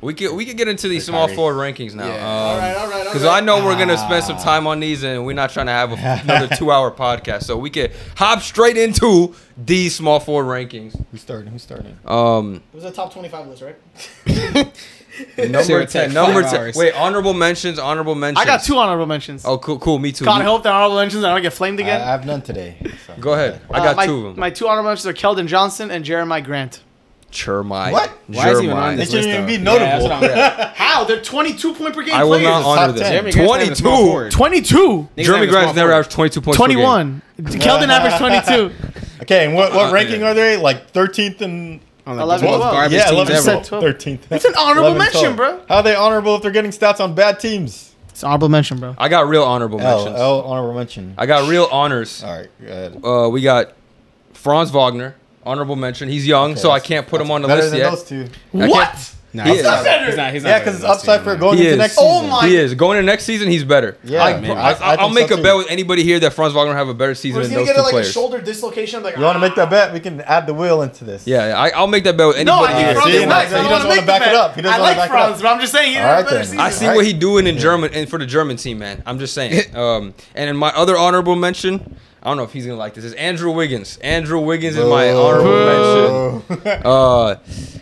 We could we could get into these small Kyrie. forward rankings now. Yeah. All right, all right, all Because right. I know we're gonna spend some time on these, and we're not trying to have a, another two-hour podcast, so we could hop straight into these small forward rankings. Who's starting? Who's starting? Um, It was a top 25 list, right? number Sarah ten, number five ten. hours. Wait, honorable mentions, honorable mentions. I got two honorable mentions. Oh, cool, cool. Me too. God, I hope they're honorable mentions. I don't get flamed I, I have none today. so- Go ahead. I Uh, got my, two of them. My two honorable mentions are Keldon Johnson and Jeremiah Grant. Jerami. What? Why is he even on this It shouldn't even be notable. that's what How? They're 22 point per game I will players. not honor this. 10. Jerami Grant's not even a small 22. forward. 22. Niggas not Jerami even a Grant's small never forward. averaged 22 points per game. 21. Keldon averaged 22. Okay, and what, what Uh, ranking yeah. are they? Like 13th and On like 11, the most 12. garbage yeah, teams 11, ever. Said 12. 13th. It's an honorable 11, mention, bro. How are they honorable if they're getting stats on bad teams? It's an honorable mention, bro. I got real honorable L, mentions. L honorable mention. I got real honors. All right, go ahead. Uh, we got Franz Wagner, honorable mention. He's young, Okay, so I can't put him on the better list than yet. those two. I What? Nah, He he's is. not- better. he's not- he's not Yeah, because it's upside for going He into is. next Oh my- He is going to next season. He's better. Yeah, I, maybe. I, I will make so a bet with anybody here that Franz Wagner have a better season Was than he those gonna two get like a players. shoulder dislocation? I'm like, You want to make that ah. bet? We can add the wheel into this. Yeah, I, I'll make that bet with No, anybody I think here. Franz See, is he doesn't I wanna wanna back it up. He doesn't I wanna like back it Franz, up. but I'm just saying he All had a right better then. I see what right. he doing in German and for the German team, man. I'm just saying. Um, and in my other honorable mention, I don't know if he's gonna like this. Is Andrew Wiggins. Andrew Wiggins is my honorable mention. Uh,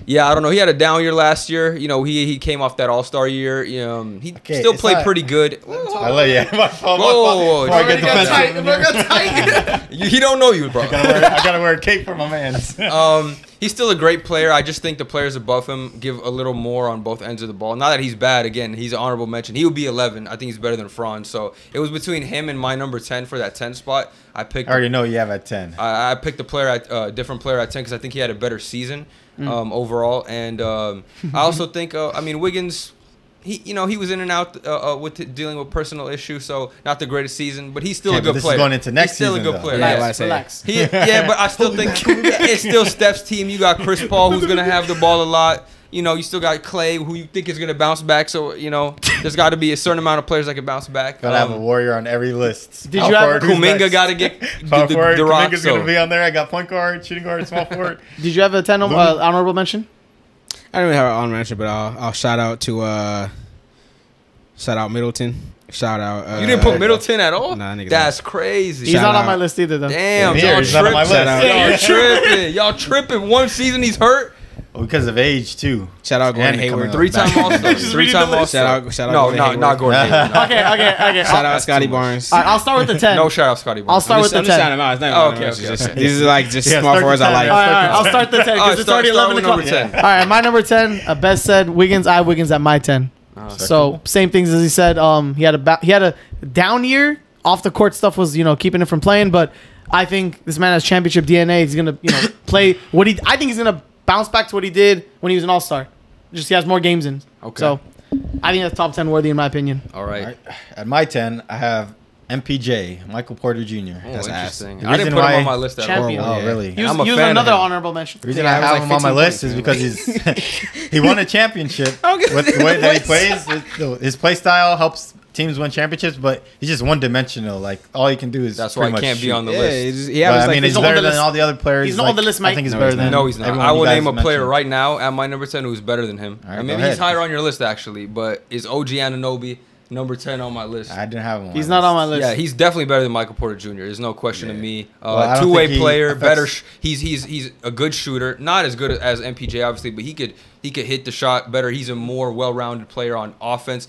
yeah, I don't know. He had a down year last year. You know, he he came off that All Star year. Um, he Okay, still played not- pretty good. I love you. My fault. My Whoa, whoa, whoa. Before I get got tight. defensive. Already got tight. You- he don't know you, bro. I gotta wear- I gotta wear a cape for my man. Um, he's still a great player. I just think the players above him give a little more on both ends of the ball. Not that he's bad. Again, he's an honorable mention. He would be 11. I think he's better than Franz. So it was between him and my number 10 for that 10 spot. I picked. I already know you have at 10. I, I picked a player at uh, different player at 10 because I think he had a better season um, overall. And um, I also think, uh, I mean, Wiggins. He, you know, he was in and out uh, uh, with t- dealing with personal issues, so not the greatest season, but he's still Okay, a but good this is player. going into next he's still season, a good though. player. Yeah, yes. like I said. Relax. He, yeah, but I still think it's still Steph's team. You got Chris Paul, who's gonna have the ball a lot. You know, you still got Klay, who you think is gonna bounce back. So you know, there's got to be a certain amount of players that can bounce back. Gotta have a Um, warrior on every list. Did Power you have forward, who's Kuminga next? got to get the, Power the, the rock. Kuminga's So. gonna be on there. I got point guard, shooting guard, small forward. Did you have a 10 uh, honorable mention? I don't really have an honorable mention, but I'll, I'll shout out to uh, shout out Middleton. Shout out. Uh, you didn't put Middleton at all. Nah, nigga, That's crazy. He's Shout not on my list either, though. Damn, Here, y'all he's not on my tripping. list. Y'all tripping. Y'all tripping. One season he's hurt. Well, because of age too. Shout out Gordon And Hayward. Three time All Star. Just Three time All. Star. Shout out- shout out No, Gordon not Hayward. not Gordon Hayward. no. Okay, okay, okay. Shout I'll, out Scottie Barnes. all right, I'll start with the 10. No shout out Scottie. Barnes. I'll start I'm with just, I'm the just 10. shouting them out. It's not Oh, even okay, okay, mentions. okay. These are like just Yeah, small start forwards I like. All right, all right, I'll start the 10 because it's already 11 o'clock. All right, my number 10, uh, Bez said Wiggins, I Wiggins at my 10. So same things as he said. Um, he had a ba- he had a down year. Off the court stuff was you know keeping it from playing, but I think this man has championship DNA. He's gonna you know play what he. I think he's gonna bounce back to what he did when he was an All Star. Just he has more games in. Okay. So I think that's top ten worthy in my opinion. All right. All right. At my 10, I have MPJ, Michael Porter Jr. Oh, That's interesting. The I didn't put him on my list at Champion. all. Oh, Yeah. really? He was, I'm a he was fan another honorable mention. The reason Yeah, I I was have like him on my list is because he's he won a championship Okay. with the way that he plays. His, his play style helps teams win championships, but he's just one dimensional. Like all he can do is That's why pretty I much can't be on the Yeah, list. he just- he But, I like mean, he's he's not better on the than list. all the other players. He's not on the list, I think he's No, better he's than No, he's not. I will name a player mentioned. right now at my number 10 who's better than him. All right, I go he's higher on your list, actually, but is OG Anunoby number 10 on my list? I didn't have him. He's not on my list. Yeah, he's definitely better than Michael Porter Jr. There's no question to me. Well, Uh, don't two-way player, affects- better. Sh- he's he's he's a good shooter. Not as good as MPJ, obviously, but he could he could hit the shot better. He's a more well-rounded player on offense.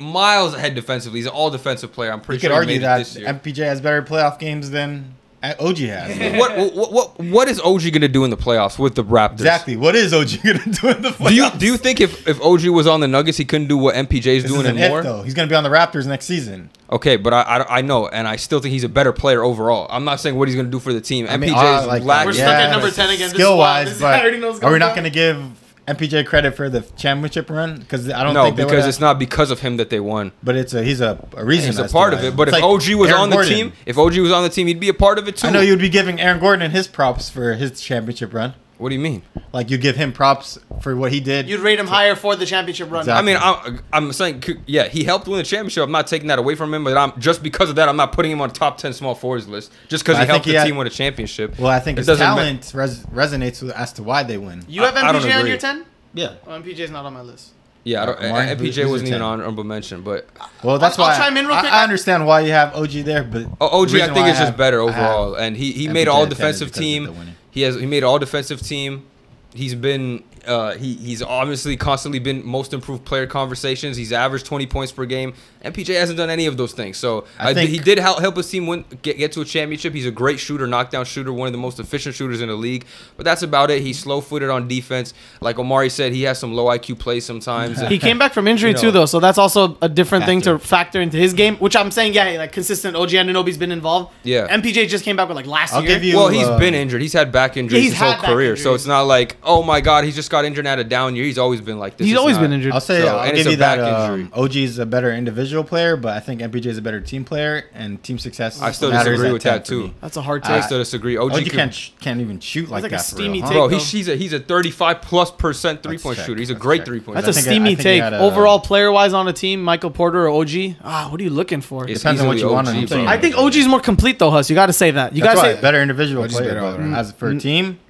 Miles ahead defensively. He's an all-defensive player. I'm You pretty could sure argue he made that it this year. MPJ has better playoff games than OG has. what, what what what is OG gonna do in the playoffs with the Raptors? exactly. What is OG gonna do in the playoffs? Do you do you think if, if OG was on the Nuggets, he couldn't do what MPJ is doing is an and though. He's gonna be on the Raptors next season. Okay, but I, I I know, and I still think he's a better player overall. I'm not saying what he's gonna do for the team. I mean, MPJ uh, is like, lacking. We're stuck at number 10 again. This is Skill wise, but I already know what's are we not going to give MPJ credit for the championship run? Because I don't no, think they because it's not because of him that they won. But it's a he's a, a reason. He's a part of it. But It's if like OG was Aaron on the Gordon. team, if OG was on the team, he'd be a part of it too. I know you'd be giving Aaron Gordon and his props for his championship run. What do you mean? Like you give him props for what he did. You'd rate him higher for the championship run. Exactly. I mean, I'm, I'm, saying, yeah, he helped win the championship. I'm not taking that away from him, but I'm just because of that, I'm not putting him on top ten small forwards list just because he I helped the he had, team win a championship. Well, I think it his talent res resonates with, as to why they win. You have MPJ on your ten? Yeah. Oh, MPJ MPJ's not on my list. Yeah, I don't, uh, Martin, MPJ wasn't even honorable mention, but well, that's I'll, why I'll I, I, understand why you have OG there, but OG I think is just better overall, and he, he made all defensive team he has he made all defensive team. He's been uh, he he's obviously constantly been most improved player conversations. He's averaged 20 points per game, and PJ hasn't done any of those things. So I he did help help his team win get, get to a championship. He's a great shooter, knockdown shooter, one of the most efficient shooters in the league. But that's about it. He's slow footed on defense. Like Omari said, he has some low IQ plays sometimes. He came back from injury you know, too, though, so that's also a different factor. thing to factor into his game. Which I'm saying, yeah, like consistent. OG Anunoby's been involved. Yeah, MPJ just came back with like last I'll year. You, well, he's uh, been injured. He's had back injuries yeah, his whole career, injuries. so it's not like oh my god, he's just Got injured and had a down year, he's always been like this. He's always not, been injured. I'll say, so, I'll give you that. Um, OG is a better individual player, but I think MPJ is a better team player, and team success. I still disagree with that too. That's a hard take. I still disagree. OG, OG can't can't even shoot like, like that. A steamy take, bro. He's, he's a he's a 35 plus percent three point shooter. He's a great three point. That's a steamy take. Overall player wise on a team, Michael Porter or OG. Ah, what are you looking for? It depends on what you want. I think OG is more complete though, Hus. You got to say that. You got to say better individual player as for a team.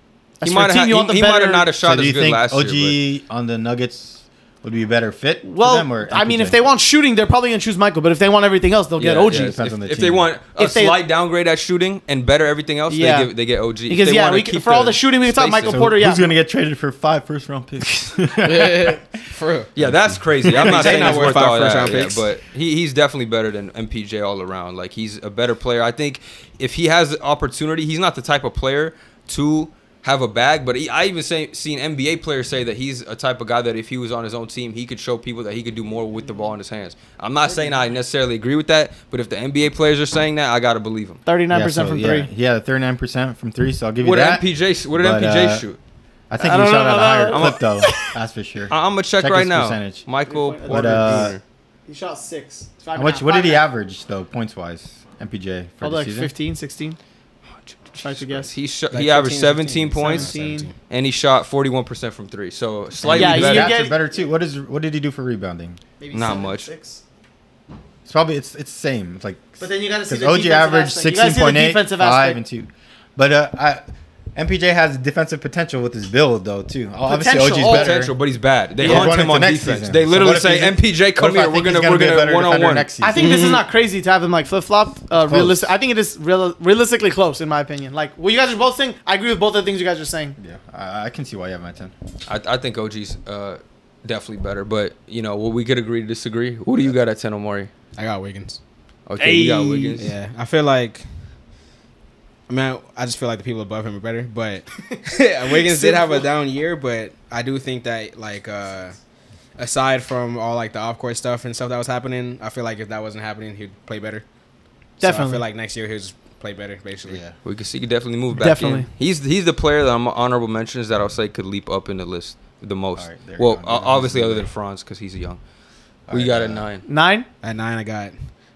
He might have he, might have not have shot so as good think last OG year. OG on the Nuggets would be a better fit well, I mean, if they want shooting, they're probably going to choose Michael. But if they want everything else, they'll yeah, get OG. Yeah, if, the if they want a if they, slight downgrade at shooting and better everything else, yeah. they, get, they get OG. Because, yeah, we, for all the shooting we can talk, Michael so Porter, yeah. Who's going to get traded for five first round picks? yeah, for yeah, that's crazy. I'm not saying he's worth five first round picks. but he's definitely better than MPJ all around. Like, he's a better player. I think if he has opportunity, he's not the type of player to – have a bag. But he, I even say, seen NBA players say that he's a type of guy that if he was on his own team, he could show people that he could do more with the ball in his hands. I'm not saying I necessarily agree with that, but if the NBA players are saying that, I gotta believe them. Thirty nine percent from three. Yeah, thirty nine percent from three. So I'll give you what that. MPJ, what did but, MPJ uh, shoot? I think I he shot at a higher I'm clip a, though. That's for sure. I'm gonna check, check right now. Percentage. Michael Porter but, uh, He shot six. How much? What did he average though, points wise? MPJ for Probably the like season? 15, 16. I to guess. He he averaged 17, points 17. and he shot 41% from 3. So slightly yeah, better. Get, better too. What is what did he do for rebounding? Maybe Not seven, much. Six. It's probably it's it's same. It's like But then you got to see the OG averaged 16.8 5 and 2. But uh, I MPJ has defensive potential with his build, though, too. Potential, Obviously, OG's better. Oh, potential, but he's bad. They yeah. hunt him on defense. Season. They literally so say, MPJ, come here. We're gonna, we're gonna one on one. I think mm-hmm. this is not crazy to have him like flip flop. Uh, realistic. I think it is real- realistically close, in my opinion. Like what you guys are both saying, I agree with both the things you guys are saying. Yeah, I, I can see why you have my ten. I, I think OG's uh, definitely better, but you know, well, we could agree to disagree. Who do you got at ten, Omari? I got Wiggins. Okay, hey. you got Wiggins. Yeah, I feel like I mean, I just feel like the people above him are better. But Wiggins did have a down year, but I do think that like uh, aside from all like the off court stuff and stuff that was happening, I feel like if that wasn't happening, he'd play better. Definitely. So I feel like next year he'll just play better, basically. Yeah. We could see he could definitely move back. Definitely. In. He's he's the player that I'm honorable mentions that I'll say could leap up in the list the most. Right, well, obviously other than Franz because he's young. All we right, got uh, nine. Nine. At nine, I got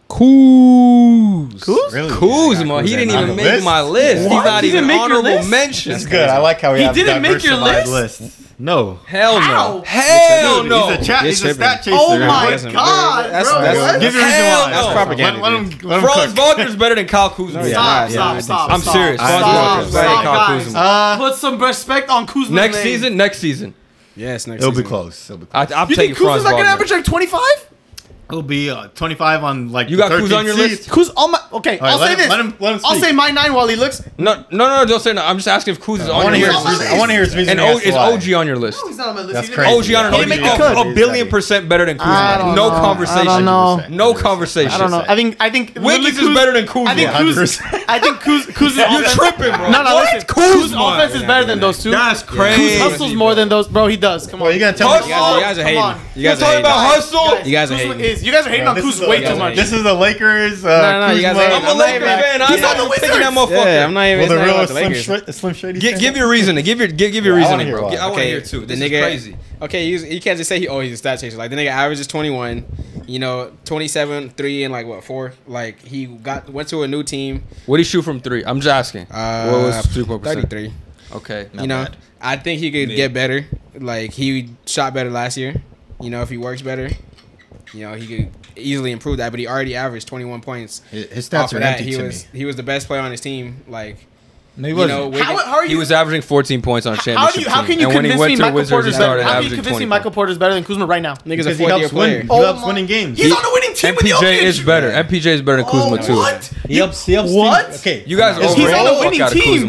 Kuz. Kuz? Really? Kuzma. Kuz he didn't even make list? my list. What? He's not he even make honorable your list? mention. That's good. I like how he, he didn't make your list. list. No. Hell no. How? Hell Dude, no. He's a, chat, he's a stat chaser. Oh my god, god. That's, bro. That's, that's, give your reason why. That's propaganda. Let, let him, Franz Wagner's better than Kyle Kuzma. Stop, stop, stop, I'm serious. Franz Wagner's better than Kyle Kuzma. Uh, Put some respect on Kuzma. Next season. Next season. Yes, next. season. It'll be close. It'll be close. I, I'm you think Kuzma's not gonna average like 25? It'll be uh, 25 on like. You got who's on your seat. list? Who's on oh my? Okay, right, I'll say him, this. Let him, let him I'll say my nine while he looks. No, no, no, don't say no. I'm just asking if Kuz is uh, on your list. I want to hear his reason. And o, is OG on your list? No, he's not on my list. That's crazy. OG on your list. Oh, a billion percent better than Kuz. No know. conversation. I don't know. No conversation. I don't know. I think I think Wiggins is better than Kuz. I think Kuz. I think Kuz. Kuz. You're tripping, bro. No, no, listen. Kuz offense is better than those two. That's crazy. Kuz hustles more than those, bro. He does. Come on, you gotta tell me. You guys are hating. You guys are hating. Talking about hustle. You guys are hating. Anyways, you guys are hating on Kuz way too much. This is the Lakers. Uh, no, no, you guys. I'm a Lakers fan. I'm not picking that motherfucker. Yeah, I'm not even. Well, the real Slim, Shri- Slim Shady. Give, give your reasoning. Give your give, give your yeah, reasoning, bro. I want to hear too. This the nigga, is crazy. Okay, you, can't just say he. Oh, he's a stat chaser. Like the nigga averages 21. You know, 27, three, and like what four? Like he got went to a new team. What did he shoot from three? I'm just asking. Uh, what was three point percent? Thirty three. Okay, you know, bad. I think he could yeah. get better. Like he shot better last year. You know, if he works better, you know, he could easily improve that, but he already averaged 21 points. His, stats off are of that. empty he to was, me. He was the best player on his team. Like no, he wasn't. You know, how, how, are you, he was averaging 14 points on a championship. How, do you, how can you convince me Michael Porter is better? How can you convince me Michael Porter is better than Kuzma right now? Niggas because he helps win. Oh he helps winning games. He's on a winning team. MPJ is better. MPJ is better than oh, Kuzma too. What? He helps. He helps. What? Okay, you guys. He's on the winning team.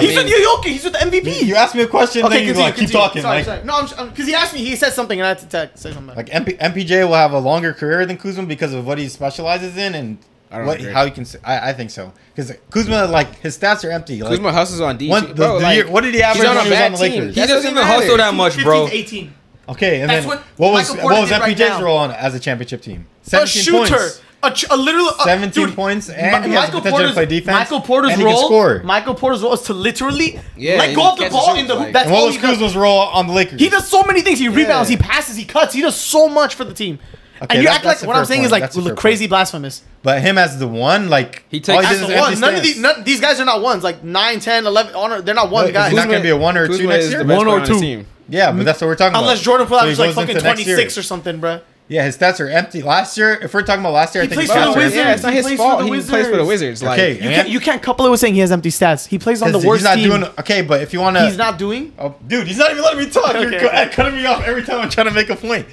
He's with Jokic. He's with the MVP. You asked me a question. Okay, keep talking. No, because he asked me. He said something, and I had to say something. Like MPJ will have a longer career than Kuzma because of what he specializes in and I don't what, agree. how he can. I, I think so because Kuzma like his stats are empty. Like, Kuzma hustles on D. The, bro, the like, year, what did he average? On the on. Lakers? He doesn't, even hustle that much, bro. 18. Okay, and then what, was what was MPJ's role on as a championship team? A shooter. A, ch- a literal uh, 17 dude, points and Ma- Michael, Porter's, Michael Porter's role, Michael Porter's role is to literally yeah, let go of the ball in the hoop. That's and what was Kuzma's role on the Lakers? He does so many things. He rebounds, he passes, he cuts. He does so much for the team. Okay, and you that, act like what I'm saying point. is like crazy point. blasphemous. But him as the one, like he takes all he the one. None of these, none, these guys are not ones. Like 9, 10, 11, honor, they're not one guy. He's not gonna be a one or two next year. One or two. Yeah, but that's what we're talking about. Unless Jordan Poole so is like fucking 26 or something, bro. Yeah, his stats are empty. Last year, if we're talking about last year, he I think plays for the Wizards. Yeah, it's not his fault. He plays for the Wizards. Like, okay, you can't, you can't couple it with saying he has empty stats. He plays on the worst he's not team. Doing, okay, but if you want to, he's not doing. Oh, dude, he's not even letting me talk. okay. You're uh, cutting me off every time I'm trying to make a point.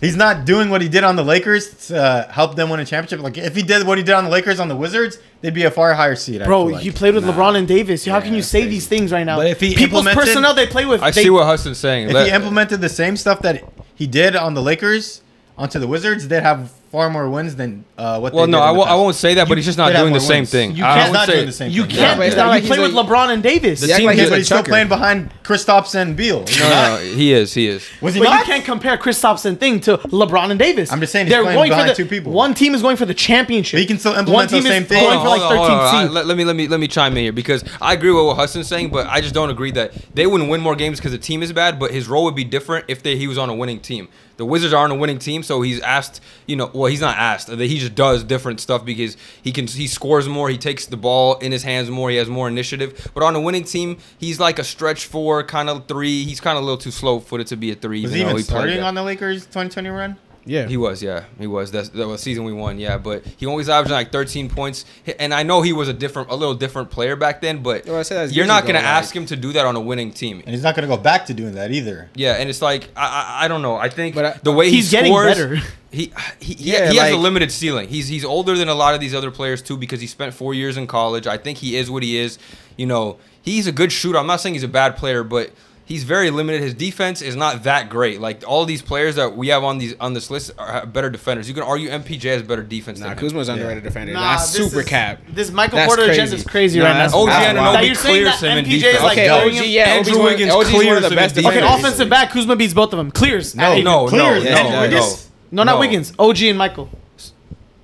He's not doing what he did on the Lakers to uh, help them win a championship. Like if he did what he did on the Lakers on the Wizards, they'd be a far higher seed. Bro, like. he played with nah. LeBron and Davis. How can you say these things right now? But if he people's personnel they play with, I they, see what Hudson's saying. If Let, he implemented the same stuff that he did on the Lakers onto the Wizards, they'd have far more wins than uh, what. Well, no, I won't say that, but he's just not doing the same thing. You can't not doing the same. You can't. It's like play with LeBron and Davis. The team, but he's still playing behind Kristaps and Beal. No, he is. He is. Was he? But you can't compare Kristaps and thing to LeBron and Davis. I'm just saying they're going for the two people. One team is going for the championship. He can still implement the same thing. Going for like 13. Let me let me let me chime in here because I agree with what Hudson's saying, but I just don't agree that they wouldn't win more games because the team is bad. But his role would be different if they, he was on a winning team. The Wizards aren't a winning team, so he's asked, you know, well, he's not asked. He just does different stuff because he can he scores more, he takes the ball in his hands more, he has more initiative. But on a winning team, he's like a stretch four, kind of three. He's kind of a little too slow footed to be a three. Was he even, starting on the Lakers 2020 run? Yeah, he was. Yeah, he was. That's that was season we won. Yeah, but he always averaged like 13 points. And I know he was a different, a little different player back then. But well, you're not gonna ask like, him to do that on a winning team. And he's not gonna go back to doing that either. Yeah, and it's like I I, I don't know. I think I, the way he's he scores, getting better. He he, he, yeah, he has a limited ceiling. He's he's older than a lot of these other players too because he spent four years in college. I think he is what he is. You know, he's a good shooter. I'm not saying he's a bad player, but he's very limited. His defense is not that great. Like all these players that we have on these on this list are better defenders. You can argue MPJ has better defense. Nah, than Kuzma's him. underrated yeah. defender. Nah, That's super is, cap. This Michael That's Porter crazy. is crazy nah, right now. OG Anunoby clears him in defense. Like okay, OG, yeah, Andrew Wiggins OG's clears the best. Okay, offensive back, Kuzma beats both of them. Clears. No, no, no, no, no, not Wiggins. OG and Michael.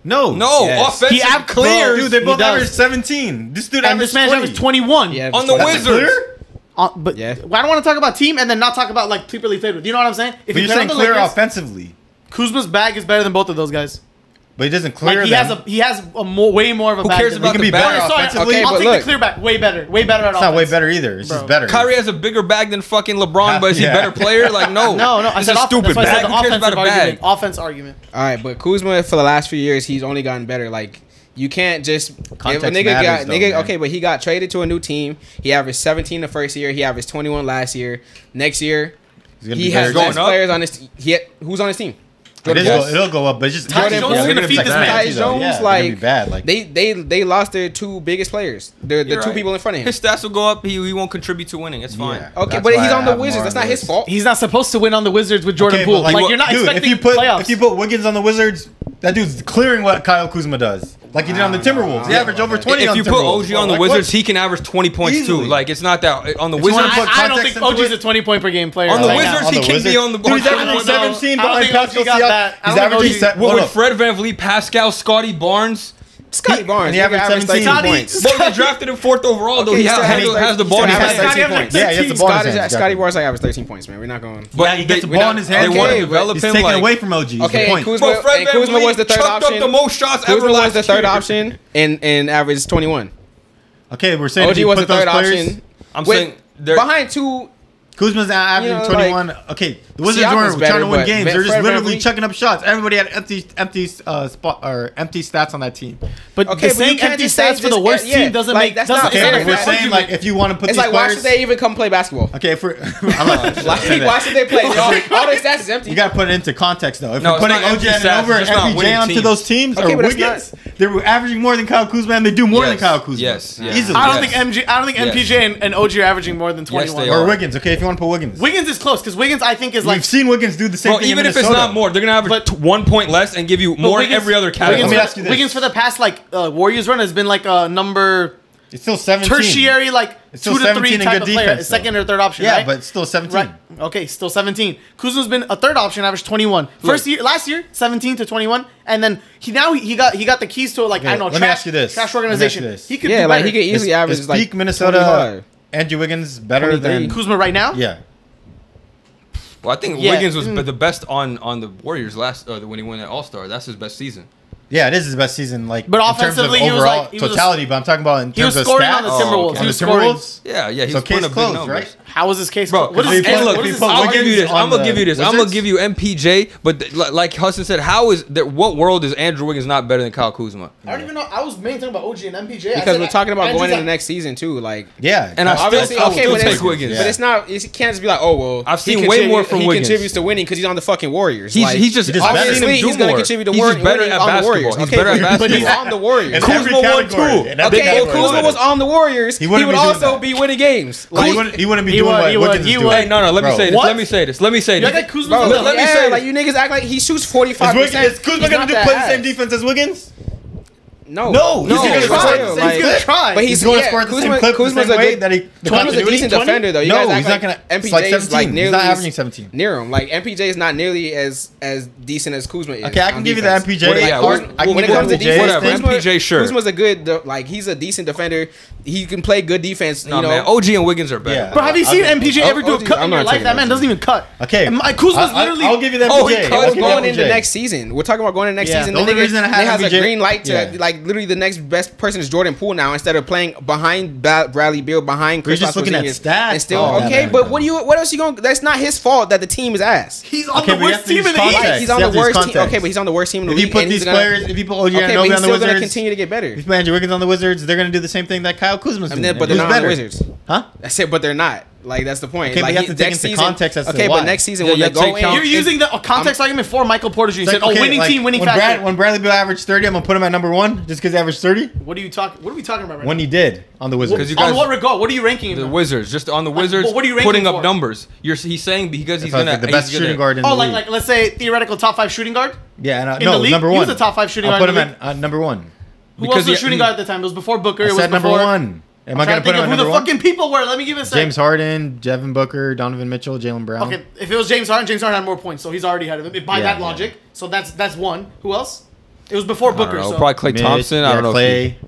No, no, yes. offensive. He out clears. Bro, dude, they both averaged 17. This dude and averaged this man averaged 21. Yeah, on the Wizards. Uh, but yeah. well, I don't want to talk about team and then not talk about like people he Do. You know what I'm saying? If but you're saying clear Lakers, offensively. Kuzma's bag is better than both of those guys. But he doesn't clear. Like he them. has a he has a more, way more of a. Who cares about he can the be bag? Better Sorry, offensively. Okay, I'll take look. the clear back. Way better. Way better at it's offense. not way better either. It's Bro. just better. Kyrie has a bigger bag than fucking LeBron, but is he a yeah. better player? Like no. no, no. I a said stupid. Bag. Who cares about a bag? Offense argument. All right, but Kuzma for the last few years he's only gotten better. Like you can't just Context if a nigga matters, got though, nigga okay, but he got traded to a new team. He averaged 17 the first year. He averaged 21 last year. Next year, he has less players on his. He who's on his team? It is it'll go up, but just Tyus Jones Jordan, is gonna feed this man. Tyus Jones, yeah, like, bad. like they they they lost their two biggest players. The, the two right. people in front of him. His stats will go up. He, he won't contribute to winning. It's fine. Yeah, okay, but he's on the Wizards. That's not his fault. He's not supposed to win on the Wizards with Jordan okay, Poole. Like, like, you're not dude, expecting if you put, playoffs. If you put Wiggins on the Wizards, that dude's clearing what Kyle Kuzma does like he did on the Timberwolves. He averaged over twenty. If you put OG on the Wizards, he can average twenty points too. Like it's not that uh, on the Wizards. I, don't think OG's a twenty point per game player. On the Wizards, he can be on the. Dude, he's averaging seventeen behind Pascal Siakam. He's averaging. With Fred VanVleet, Pascal, Scottie Barnes. Scottie Barnes. And he averaged 17 like points. Scottie. Well, they drafted him fourth overall, okay, though. He, has, has, has the ball in his hand. Yeah, he has the ball Scottie, in his hand. Scottie Barnes like averaged 13 points, man. We're not going. But yeah, he gets the ball in his hand. They want to develop him. taken away from LG. Okay, Kuzma was the third option. Chucked up the most shots ever was the third option and averaged 21. Okay, we're saying OG was the third option. I'm saying behind two. Kuzma's averaging 21. Okay, the Wizards weren't trying to win games. They're just Fred literally Van chucking up shots. Everybody had empty, empty uh, spot or empty stats on that team. But okay, but saying empty stats for the worst yeah, team doesn't like, make that's doesn't, not, okay, we're bad. saying like if you want to put it's like why should they even come play basketball? Okay, for like, why should they play? all, all their stats is empty. You got to put it into context though. If no, you're putting OJ and over and MPJ onto those teams or Wiggins, they're averaging more than Kyle Kuzma. and They do more than Kyle Kuzma. Yes, easily. I don't think MG. I don't think MPJ and OJ are averaging more than 21 or Wiggins. Okay, if you want to put Wiggins, Wiggins is close because Wiggins I think is because like we've seen Wiggins do the same. Well, thing even if it's not more, they're gonna have but, one point less and give you more Wiggins, in every other category. Wiggins, Let me ask you this. Wiggins for the past like uh, Warriors run has been like a number. It's still seventeen. Tertiary like it's two to three type of player, defense, second or third option. Yeah, right? but still seventeen. Right. Okay, still seventeen. Kuzma's been a third option, averaged twenty one. First year, last year, seventeen to twenty one, and then he now he, got he got the keys to it. Like okay, I know. Let trash, me ask you this: organization. This. He could yeah, like he could easily is, average is peak like Minnesota. 25. Andrew Wiggins better than Kuzma right now. Yeah, well, I think yeah. Wiggins was mm. the best on on the Warriors last uh, when he won that All Star. That's his best season. Yeah, it is his best season. Like, but offensively, in terms of overall like, totality. Was, but I'm talking about in terms of stats. He was scoring on the Timberwolves. Oh, okay. He was scoring. Yeah, yeah. He so case closed, numbers. right? How was his case? Bro, what is, and look, what is I'll give you this. I'm gonna give you this. I'm gonna give you MPJ. But like Huston said, how is that? What world is Andrew Wiggins not better than Kyle Kuzma? I don't even know. I was mainly talking about OG and MPJ because we're talking about going into the next season too. Like, yeah, and I obviously okay, but it's Wiggins. But it's not. It can't just be like, oh well. I've seen way more from Wiggins. He contributes to winning because he's on the fucking Warriors. He's just obviously he's gonna contribute to winning. He's better at basketball. Warriors. He's okay, better but, at but he's on the Warriors. Kuzma won two. Okay, if Kuzma was on the Warriors, he, would also be winning games. he, wouldn't, he wouldn't be doing what he is doing. Hey, no, no. Let me say this. Let me say this. Let me say this. Let me say this. like you niggas act like he shoots forty five percent. Is Kuzma gonna play the same defense as Wiggins? No, no. He's, he's gonna try. Like, gonna try. But he's, he's gonna score the Kuzma, same clip Kuzma's the same a good, that he. Kuzma's a decent 20? defender though. You no, guys he's like, not gonna. MPJ like 17. like nearly he's not averaging 17 near him. Like MPJ is not nearly as as decent as Kuzma is. Okay, I can give defense. you the MPJ. What, yeah, like, Kuzma, I can when give it comes to defense, whatever. MPJ sure. Kuzma's a good like he's a decent defender. He can play good defense. No, you know, man, OG and Wiggins are better. But have you seen MPJ ever do a cut in your life? That man doesn't even cut. Okay, Kuzma's literally. I'll give you that. Oh, he cuts going into next season. We're talking about going into next season. The only reason I have has a green light to like like literally the next best person is Jordan Poole now instead of playing behind Bradley Beal, behind Chris. You're just looking at stats. And still, oh, okay, but what do you? What else you going? That's not his fault that the team is ass. He's on okay, the worst team in the league. He's on the worst team. Okay, but he's on the worst team in the league. If you put these players, if you put oh, OG Anunoby on the Wizards, he's still going to continue to get better. If you put Andrew Wiggins on the Wizards, they're going to do the same thing that Kyle Kuzma's doing. But they're not Wizards, huh? I said, but they're not. Like that's the point. Okay, like, but you have to take into season, context as okay, to why. but next season yeah, when you they go in, you're using the context I'm, argument for Michael Porter Jr. You like, said, "Oh, okay, winning like, team, winning when factor." Brad, when Bradley Beal averaged thirty, I'm gonna put him at number one just because he averaged thirty. What are you talking? What are we talking about? Right when now? he did on the Wizards, you guys, on what regard? What are you ranking? The Wizards, just on the Wizards. Well, what are you ranking putting for? up numbers? You're he's saying because he's gonna like the best shooting guard. in oh, the league. Oh, like like let's say theoretical top five shooting guard. Yeah, uh, no, number one. He was a top five shooting guard. Put him at uh, number one. Who was the shooting guard at the time? It was before Booker. It was number one. Am I gonna put him who the one? fucking people were? Let me give it a second. James Harden, Devin Booker, Donovan Mitchell, Jaylen Brown. Okay, if it was James Harden, James Harden had more points, so he's already ahead of him. By yeah, that yeah. logic, so that's that's one. Who else? It was before Booker. Know. So. Probably Klay Thompson. I don't know. Klay. He,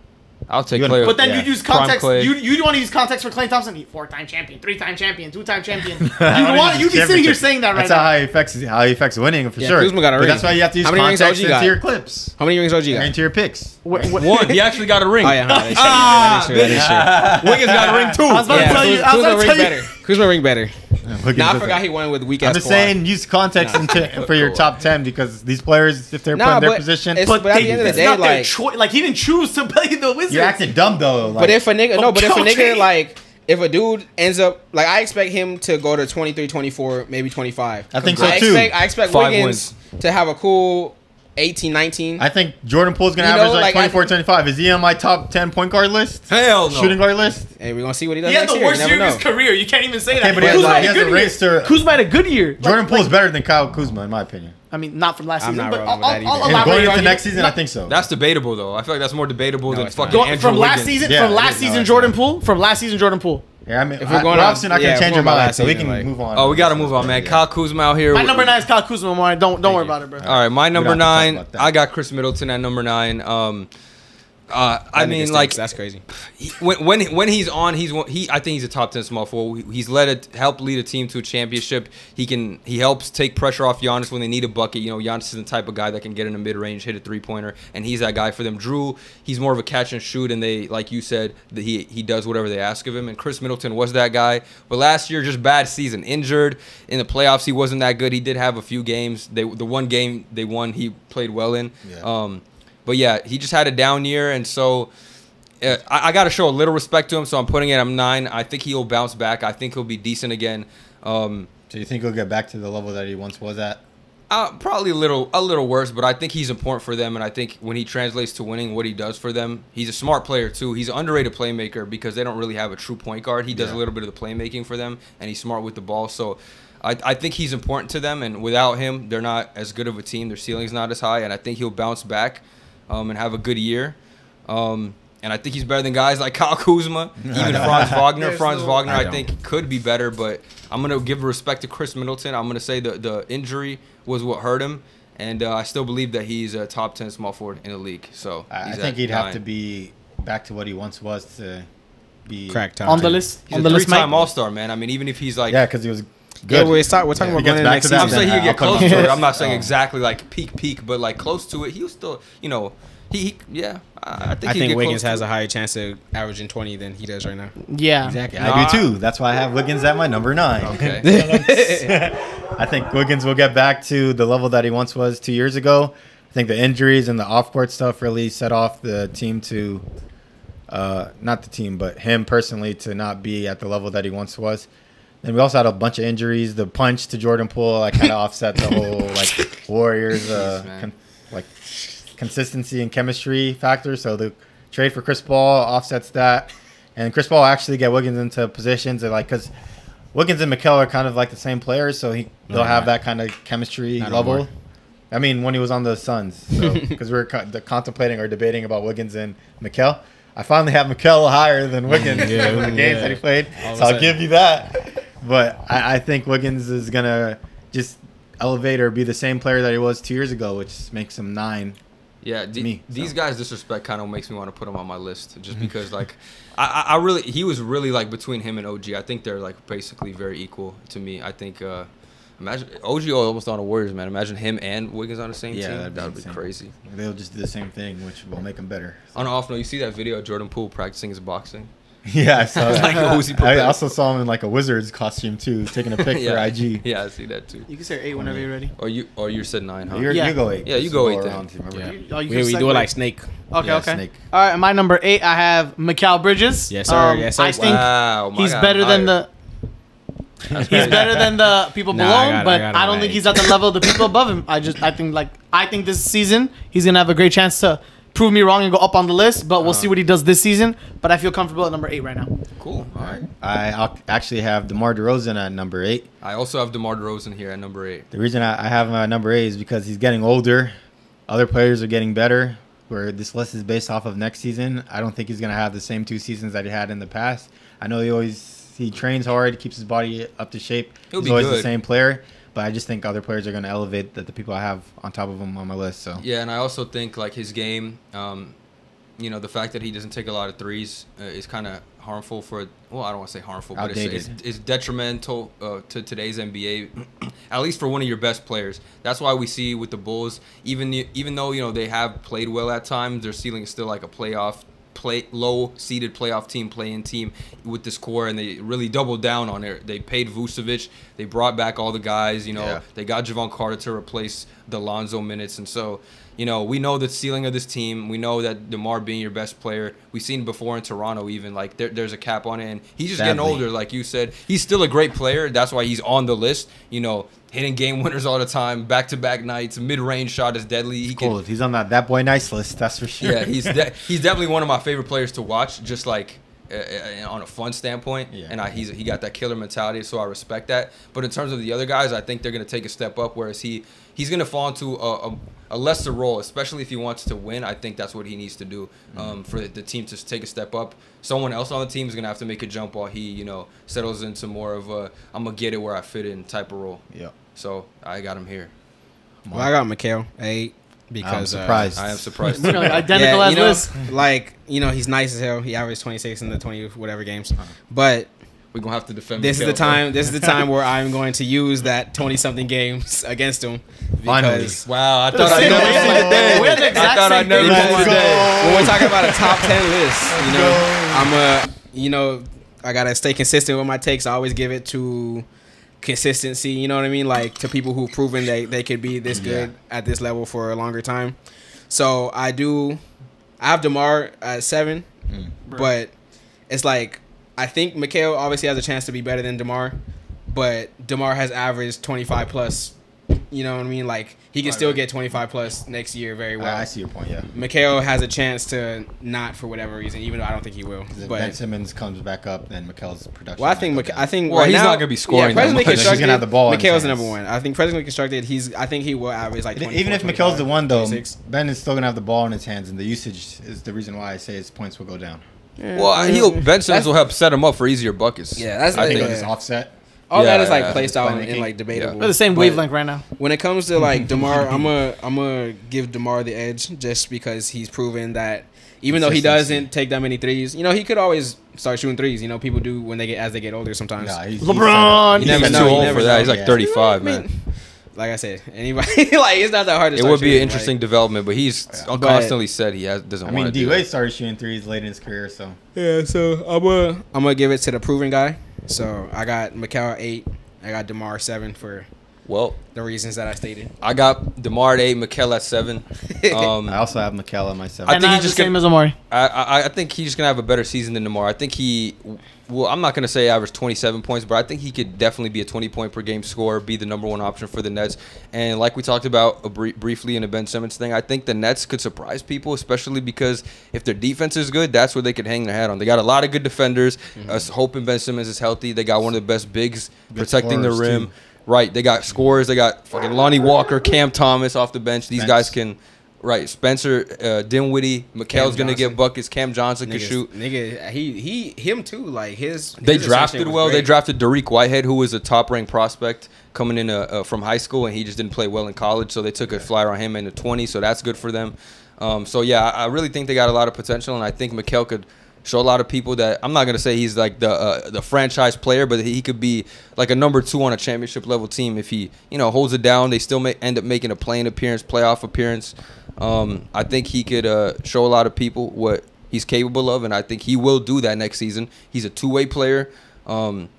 I'll take Klay. But then yeah. you use context. You you want to use context for Klay Thompson? Four-time champion, three-time champion, two-time champion. you want you'd be sitting here saying that right that's now. That's how he affects how he affects winning for yeah, sure. Kuzma got a ring. But that's why you have to use how many context rings OG got? your clips. How many rings OG got? And into your picks. What, what? One. He actually got a ring. oh yeah, no, ah, Wiggins got a ring too. I was about yeah. to tell you. I was about to tell you. Ring better. Kuzma ring better. Now I forgot he went with weak. I'm just Kawhi. saying, use context into, for your top ten because these players, if they're put playing their position, but, but at the end of the day, like, choi- like he didn't choose to play the Wizards. You're acting dumb though. Like, but if a nigga, no, oh, but if a nigga like if a dude ends up like I expect him to go to 23, 24, maybe 25. I think so I too. Expect, I expect Five Wiggins wins. to have a cool 18, 19. I think Jordan Poole's going to average know, like, like 24, 25. Is he on my top 10 point guard list? Hell no. Shooting guard list? Hey, we're going to see what he does. He had the worst year of his career. You can't even say okay, that. But he has, like, he has a race. Kuzma had a good year. Jordan like, Poole's like, better than Kyle Kuzma, in my opinion. I mean, not from last I'm season, but I'll, I'll, I'll going into next season, I think so. That's debatable, though. I feel like that's more debatable no, than fucking Andrew from last season. From last season, Jordan Poole. From last season, Jordan Poole yeah, I mean, If we're going we're on- obviously not yeah, change we're your going mind, last so we can like- move on. Oh, we gotta move on, man. Yeah. Kyle Kuzma out here. My number nine is Kyle Kuzma. Don't don't worry you. about it, bro. All right, my number don't have to talk nine. I got Khris Middleton at number nine. Um, Uh, I That mean, like that's crazy. he- when when when he's on, he's he. I think he's a top ten small forward. He's led it, helped lead a team to a championship. He can he helps take pressure off Giannis when they need a bucket. You know, Giannis is the type of guy that can get in the mid range, hit a three pointer, and he's that guy for them. Jrue, he's more of a catch and shoot, and they like you said that he he does whatever they ask of him. And Khris Middleton was that guy, but last year just bad season, injured in the playoffs. He wasn't that good. He did have a few games. They the one game they won, he played well in. Yeah. Um, but yeah, he just had a down year, and so uh, I, I got to show a little respect to him. So I'm putting it. I'm nine. I think he'll bounce back. I think he'll be decent again. Um, So you think he'll get back to the level that he once was at? uh, probably a little a little worse, but I think he's important for them, and I think when he translates to winning, what he does for them, he's a smart player too. He's an underrated playmaker because they don't really have a true point guard. He does Yeah. a little bit of the playmaking for them, and he's smart with the ball. So. I, I think he's important to them, and without him, they're not as good of a team. Their ceiling's not as high, and I think he'll bounce back um, and have a good year. Um, and I think he's better than guys like Kyle Kuzma, even Franz Wagner. Franz no- Wagner, I I, think, could be better, but I'm gonna give respect to Khris Middleton. I'm gonna say the the injury was what hurt him, and uh, I still believe that he's a top ten small forward in the league. So I, I think he'd have to be back to what he once was to be Crack time. on the list. He's on a the list, three-time All Star, man. I mean, even if he's like, Yeah, because he was Yeah, good. we're, start, we're talking Yeah, about if going gets into back next to that, I'm saying he then could get close to it. I'm not saying Oh. exactly like peak peak, but like close to it. He was still, you know, he, he yeah. I, I think I think Wiggins has a higher chance of averaging 20 than he does right now. Yeah. Exactly. I do too. That's why I have Wiggins at my number nine. Okay. I think Wiggins will get back to the level that he once was two years ago. I think the injuries and the off court stuff really set off the team to, uh, not the team, but him personally to not be at the level that he once was. And we also had a bunch of injuries. The punch to Jordan Poole like kind of offset the whole like Warriors uh, Jeez, con- like consistency and chemistry factor. So the trade for Chris Paul offsets that, and Chris Paul actually get Wiggins into positions that like because Wiggins and Mikal are kind of like the same players, so he they'll No, have not- that kind of chemistry not level. more. I mean, when he was on the Suns, because we were co- the- contemplating or debating about Wiggins and Mikal. I finally have Mikal higher than Wiggins Yeah, in the games yeah. that he played, All so I'll sudden. give you that. But I, I think Wiggins is gonna just elevate or be the same player that he was two years ago, which makes him nine. Yeah, the- me, these so. guys disrespect kind of makes me want to put him on my list just because like I, I really he was really like between him and OG. I think they're like basically very equal to me. I think uh imagine OG almost on the Warriors, man. Imagine him and Wiggins on the same Yeah, team. that'd be That would be insane. crazy. They'll just do the same thing, which will make them better. On an off note, you see that video of Jordan Poole practicing his boxing? Yeah, I saw that. Oh, like, who's he I also saw him in like a wizard's costume too, taking a pic yeah. for IG. Yeah, I see that too. You can say eight whenever you're ready. Or you or you said nine, huh? You're, Yeah. You go eight. Yeah, you Just go eight then. remember? Yeah. You- oh, you we, we do it like Snake. Okay, Yeah, okay. Snake. All right, my number eight, I have Mikal Bridges. Yes, sir. Um, yes, sir. I think Wow, my he's God, better than the. He's better than the people Nah, below I him, got it, but I I don't think he's at the level of the people above him. I just, I think like, I think this season he's gonna have a great chance to prove me wrong and go up on the list. But we'll Uh-huh. see what he does this season. But I feel comfortable at number eight right now. Cool. All right. I actually have DeMar DeRozan at number eight. I also have DeMar DeRozan here at number eight. The reason I, I have him at number eight is because he's getting older. Other players are getting better. Where this list is based off of next season, I don't think he's gonna have the same two seasons that he had in the past. I know he always he trains hard, keeps his body up to shape. He'll he's be always the same player, but I just think other players are gonna elevate that the people I have on top of him on my list. So Yeah, and I also think like his game, um, you know, the fact that he doesn't take a lot of threes uh, is kind of harmful for. Well, I don't want to say harmful, but it's, it's, it's detrimental uh, to today's NBA, at least for one of your best players. That's why we see with the Bulls, even even though you know they have played well at times, their ceiling is still like a playoff. Play low seeded playoff team, playing team with this core, and they really doubled down on it. They paid Vucevic, they brought back all the guys. You know, Yeah. they got Jevon Carter to replace the Lonzo minutes, and so you know we know the ceiling of this team. We know that Demar being your best player, we've seen before in Toronto. Even like there, there's a cap on it, and he's just getting older. Like you said, he's still a great player. That's why he's on the list. You know, hitting game winners all the time, back to back nights, mid range shot is deadly. He can. He's on that that boy nice list. That's for sure. yeah, he's de- he's definitely one of my favorite players to watch. Just like uh, uh, on a fun standpoint, Yeah. and I, he's he got that killer mentality, so I respect that. But in terms of the other guys, I think they're gonna take a step up. Whereas he he's gonna fall into a, a, a lesser role, especially if he wants to win. I think that's what he needs to do um, for the, the team to take a step up. Someone else on the team is gonna have to make a jump while he you know settles into more of a I'm gonna get it where I fit in type of role. yeah. So I got him here. Well, I got Mikal eight. because I'm uh, surprised. I am surprised. You know, like, identical yeah, as you know, Liz. like you know, he's nice as hell. He averaged 26 in the 20 whatever games, Uh-huh. but We're gonna have to defend. this is the Mikal, bro. time. This is the time where I'm going to use that 20 something games against him Finally. because Wow, I thought I'd never way. see the day. We had the exact I thought I never played the day. When we're talking about a top 10 list, you know. I'm a you know I gotta stay consistent with my takes. I always give it to consistency. You know what I mean? Like to people who've proven they they could be this good at this level for a longer time. So I do. I have Demar at seven, Mm. but it's like I think Mikal obviously has a chance to be better than Demar, but Demar has averaged 25 plus. You know what I mean? Like he can still get 25 plus next year very well. I, I see your point. Yeah. Mikal has a chance to not for whatever reason, even though I don't think he will. 'Cause If But Ben Simmons comes back up, then Mikal's production. well, I think go Mik- I think Well, right he's now, not gonna be scoring Yeah, that presently much. He's constructed, gonna have the ball Mikal's the number one. I think presently constructed, he's. I think he will average like even if Mikal's the one though, 26. Ben is still gonna have the ball in his hands, and the usage is the reason why I say his points will go down. Well, he'll Ben Simmons will help set him up for easier buckets. Yeah, that's I the think think. yeah. it's offset. All that Yeah, is like yeah. placed out Playmaking. and like debatable. We're the same But wavelength right now. When it comes to like Demar, I'm a I'm gonna give Demar the edge just because he's proven that even though he doesn't take that many threes, you know he could always start shooting threes. You know people do when they get as they get older sometimes. Yeah, he's, LeBron. He's You never too old never for that. He's like Yeah. 35, I mean, man. Like I said, anybody like it's not that hard to. It start would be shooting, an interesting like- development, but he's Yeah. constantly said he has doesn't I want mean, to D do Wade that. started shooting threes late in his career, so Yeah, so I'm gonna I'm gonna give it to the proven guy. So I got at eight. I got Demar seven for Well, the reasons that I stated. I got Demar at eight, Mikal at seven. Um, I also have Mikal at my I seven. and think he's have the same gonna- as Omari. I, I I think he's just gonna have a better season than Demar. I think he, well, I'm not gonna say average 27 points, but I think he could definitely be a 20 point per game scorer, be the number one option for the Nets. And like we talked about a br- briefly in the Ben Simmons thing, I think the Nets could surprise people, especially because if their defense is good, that's where they could hang their hat on. They got a lot of good defenders. Uh, hoping Ben Simmons is healthy. They got one of the best bigs Good protecting the rim. too. Right, they got scores. They got fucking Lonnie Walker, Cam Thomas off the bench. These Spence. guys can. Right, Spencer uh, Dinwiddie, Mikal's gonna get buckets. Cam Johnson can Niggas- shoot. Nigga, he he him too. Like his. They his drafted well. They drafted Dariq Whitehead, who was a top-ranked prospect coming in uh, uh, from high school, and he just didn't play well in college. So they took a flyer on him in the 20. So that's good for them. Um, so yeah, I I really think they got a lot of potential, and I think Mikal could show a lot of people that I'm not gonna say he's like the uh, the franchise player, but he could be like a number two on a championship level team if he you know holds it down. They still may end up making a playing appearance, playoff appearance. Um, I think he could uh, show a lot of people what he's capable of, and I think he will do that next season. He's a two way player. Um,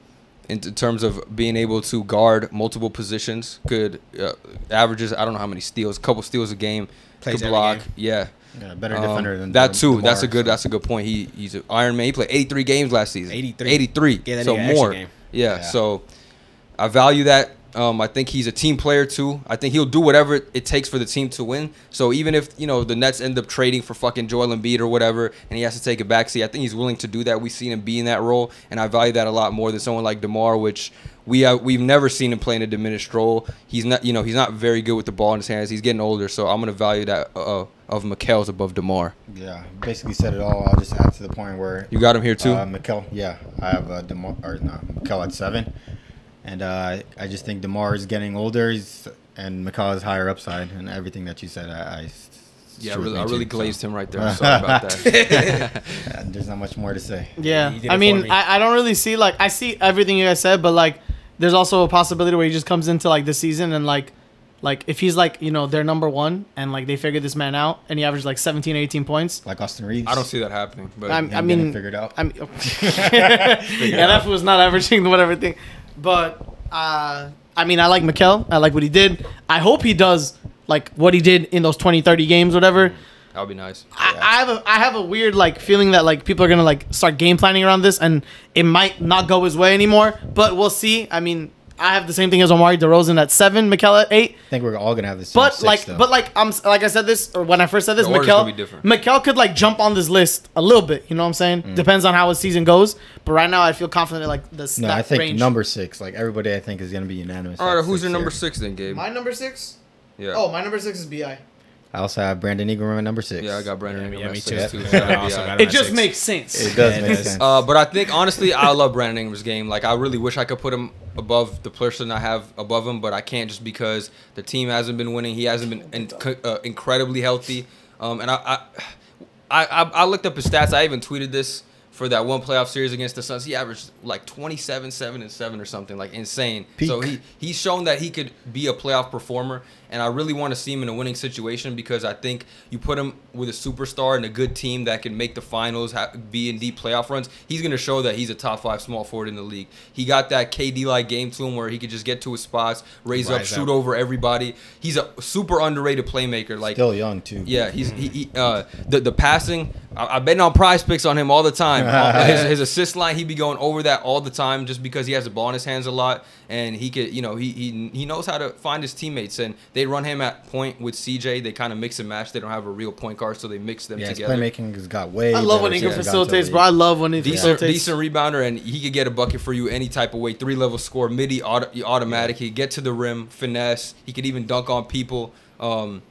in terms of being able to guard multiple positions, good uh, averages. I don't know how many steals, a couple steals a game, Plays could every block. game. Yeah, Yeah, better Um, defender than that Dem- too. That's a good. so. That's a good point. He he's an Iron Man. He played 83 games last season. 83. 83. Yeah, that so more. game. Yeah, Yeah. So I value that. Um, I think he's a team player too. I think he'll do whatever it takes for the team to win. So even if you know the Nets end up trading for fucking Joel Embiid or whatever, and he has to take a backseat, I think he's willing to do that. We've seen him be in that role, and I value that a lot more than someone like Demar, which we have, we've never seen him play in a diminished role. He's not, you know, he's not very good with the ball in his hands. He's getting older, so I'm gonna value that uh, of Mikal's above Demar. Yeah, basically said it all. I'll just add to the point where You got him here too. Uh, Mikal, yeah, I have uh, Demar or no, Mikal at seven, and uh, I just think Demar is getting older, he's, and Mikal is higher upside, and everything that you said, I, I s- yeah, I agree really, I with really you, so. glazed him right there. I'm sorry about that. Yeah, there's not much more to say. Yeah, you did it I mean, me. I, I don't really see like I see everything you guys said, but like, there's also a possibility where he just comes into like the season and like, like if he's like you know their number one and like they figured this man out and he averaged like 17, 18 points. Like Austin Reaves. I don't see that happening, but I'm- I mean, figured out. I mean, yeah, that was not averaging whatever thing, but uh, I mean, I like Mikal. I like what he did. I hope he does like what he did in those 20, 30 games, whatever. That would be nice. I, I have a I have a weird like feeling that like people are gonna like start game planning around this and it might not go his way anymore. But we'll see. I mean, I have the same thing as Omari DeRozan at seven, Mikal at eight. I think we're all gonna have this. But six, like, though. but like, I'm like I said this or when I first said this, The order's Mikal, be different. Mikal could like jump on this list a little bit. You know what I'm saying? Mm. Depends on how his season goes. But right now, I feel confident like this. no, that I think range. number six. Like everybody, I think is gonna be unanimous. All right, who's six your number here. six then, Gabe? My number six. yeah. Oh, my number six is Bi. I I also have Brandon Ingram at number six. Yeah, I got Brandon Yeah, Ingram yeah, at me six too. too. Yeah, Shout I out also BI. got him It just six. makes sense. It does Yeah, make sense. Uh, but I think honestly, I love Brandon Ingram's game. Like I really wish I could put him above the person I have above him, but I can't just because the team hasn't been winning. He hasn't been in, uh, incredibly healthy. Um, and I, I, I, I, I looked up his stats. I even tweeted this for that one playoff series against the Suns. He averaged like 27, 7, and 7 or something, like insane. So he he's shown that he could be a playoff performer, and I really want to see him in a winning situation because I think you put him with a superstar and a good team that can make the finals, ha- be in deep playoff runs. He's going to show that he's a top five small forward in the league. He got that KD like game to him where he could just get to his spots, raise up, Rise shoot up. over everybody. He's a super underrated playmaker. Like Still young too. yeah, he's he, he uh the the passing. I, I bet on PrizePicks on him all the time. Uh, his, his assist line, he'd be going over that all the time just because he has the ball in his hands a lot and he could you know he he, he knows how to find his teammates and they run him at point with CJ. They kind of mix and match. They don't have a real point guard, so they mix them Yeah, his together. playmaking has got way. I love when Ingram he got facilitates, bro. I love when he Decent, facilitates. decent rebounder, and he could get a bucket for you any type of way. Three level score, midi auto, automatic. He get to the rim, finesse. He could even dunk on people. Um,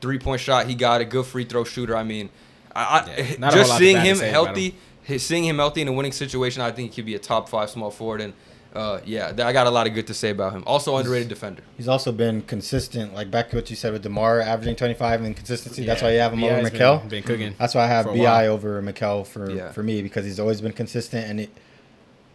three point shot, he got a good free throw shooter. I mean, I, Yeah, not just seeing bad to him healthy, his, seeing him healthy in a winning situation, I think he could be a top five small forward. And uh, yeah, I got a lot of good to say about him. Also underrated defender. He's also been consistent, like back to what you said with Demar averaging 25 and consistency. That's why you have him over BI's been- Mikal. Been cooking. That's why I have Bi over Mikal for Yeah. for me because he's always been consistent and it,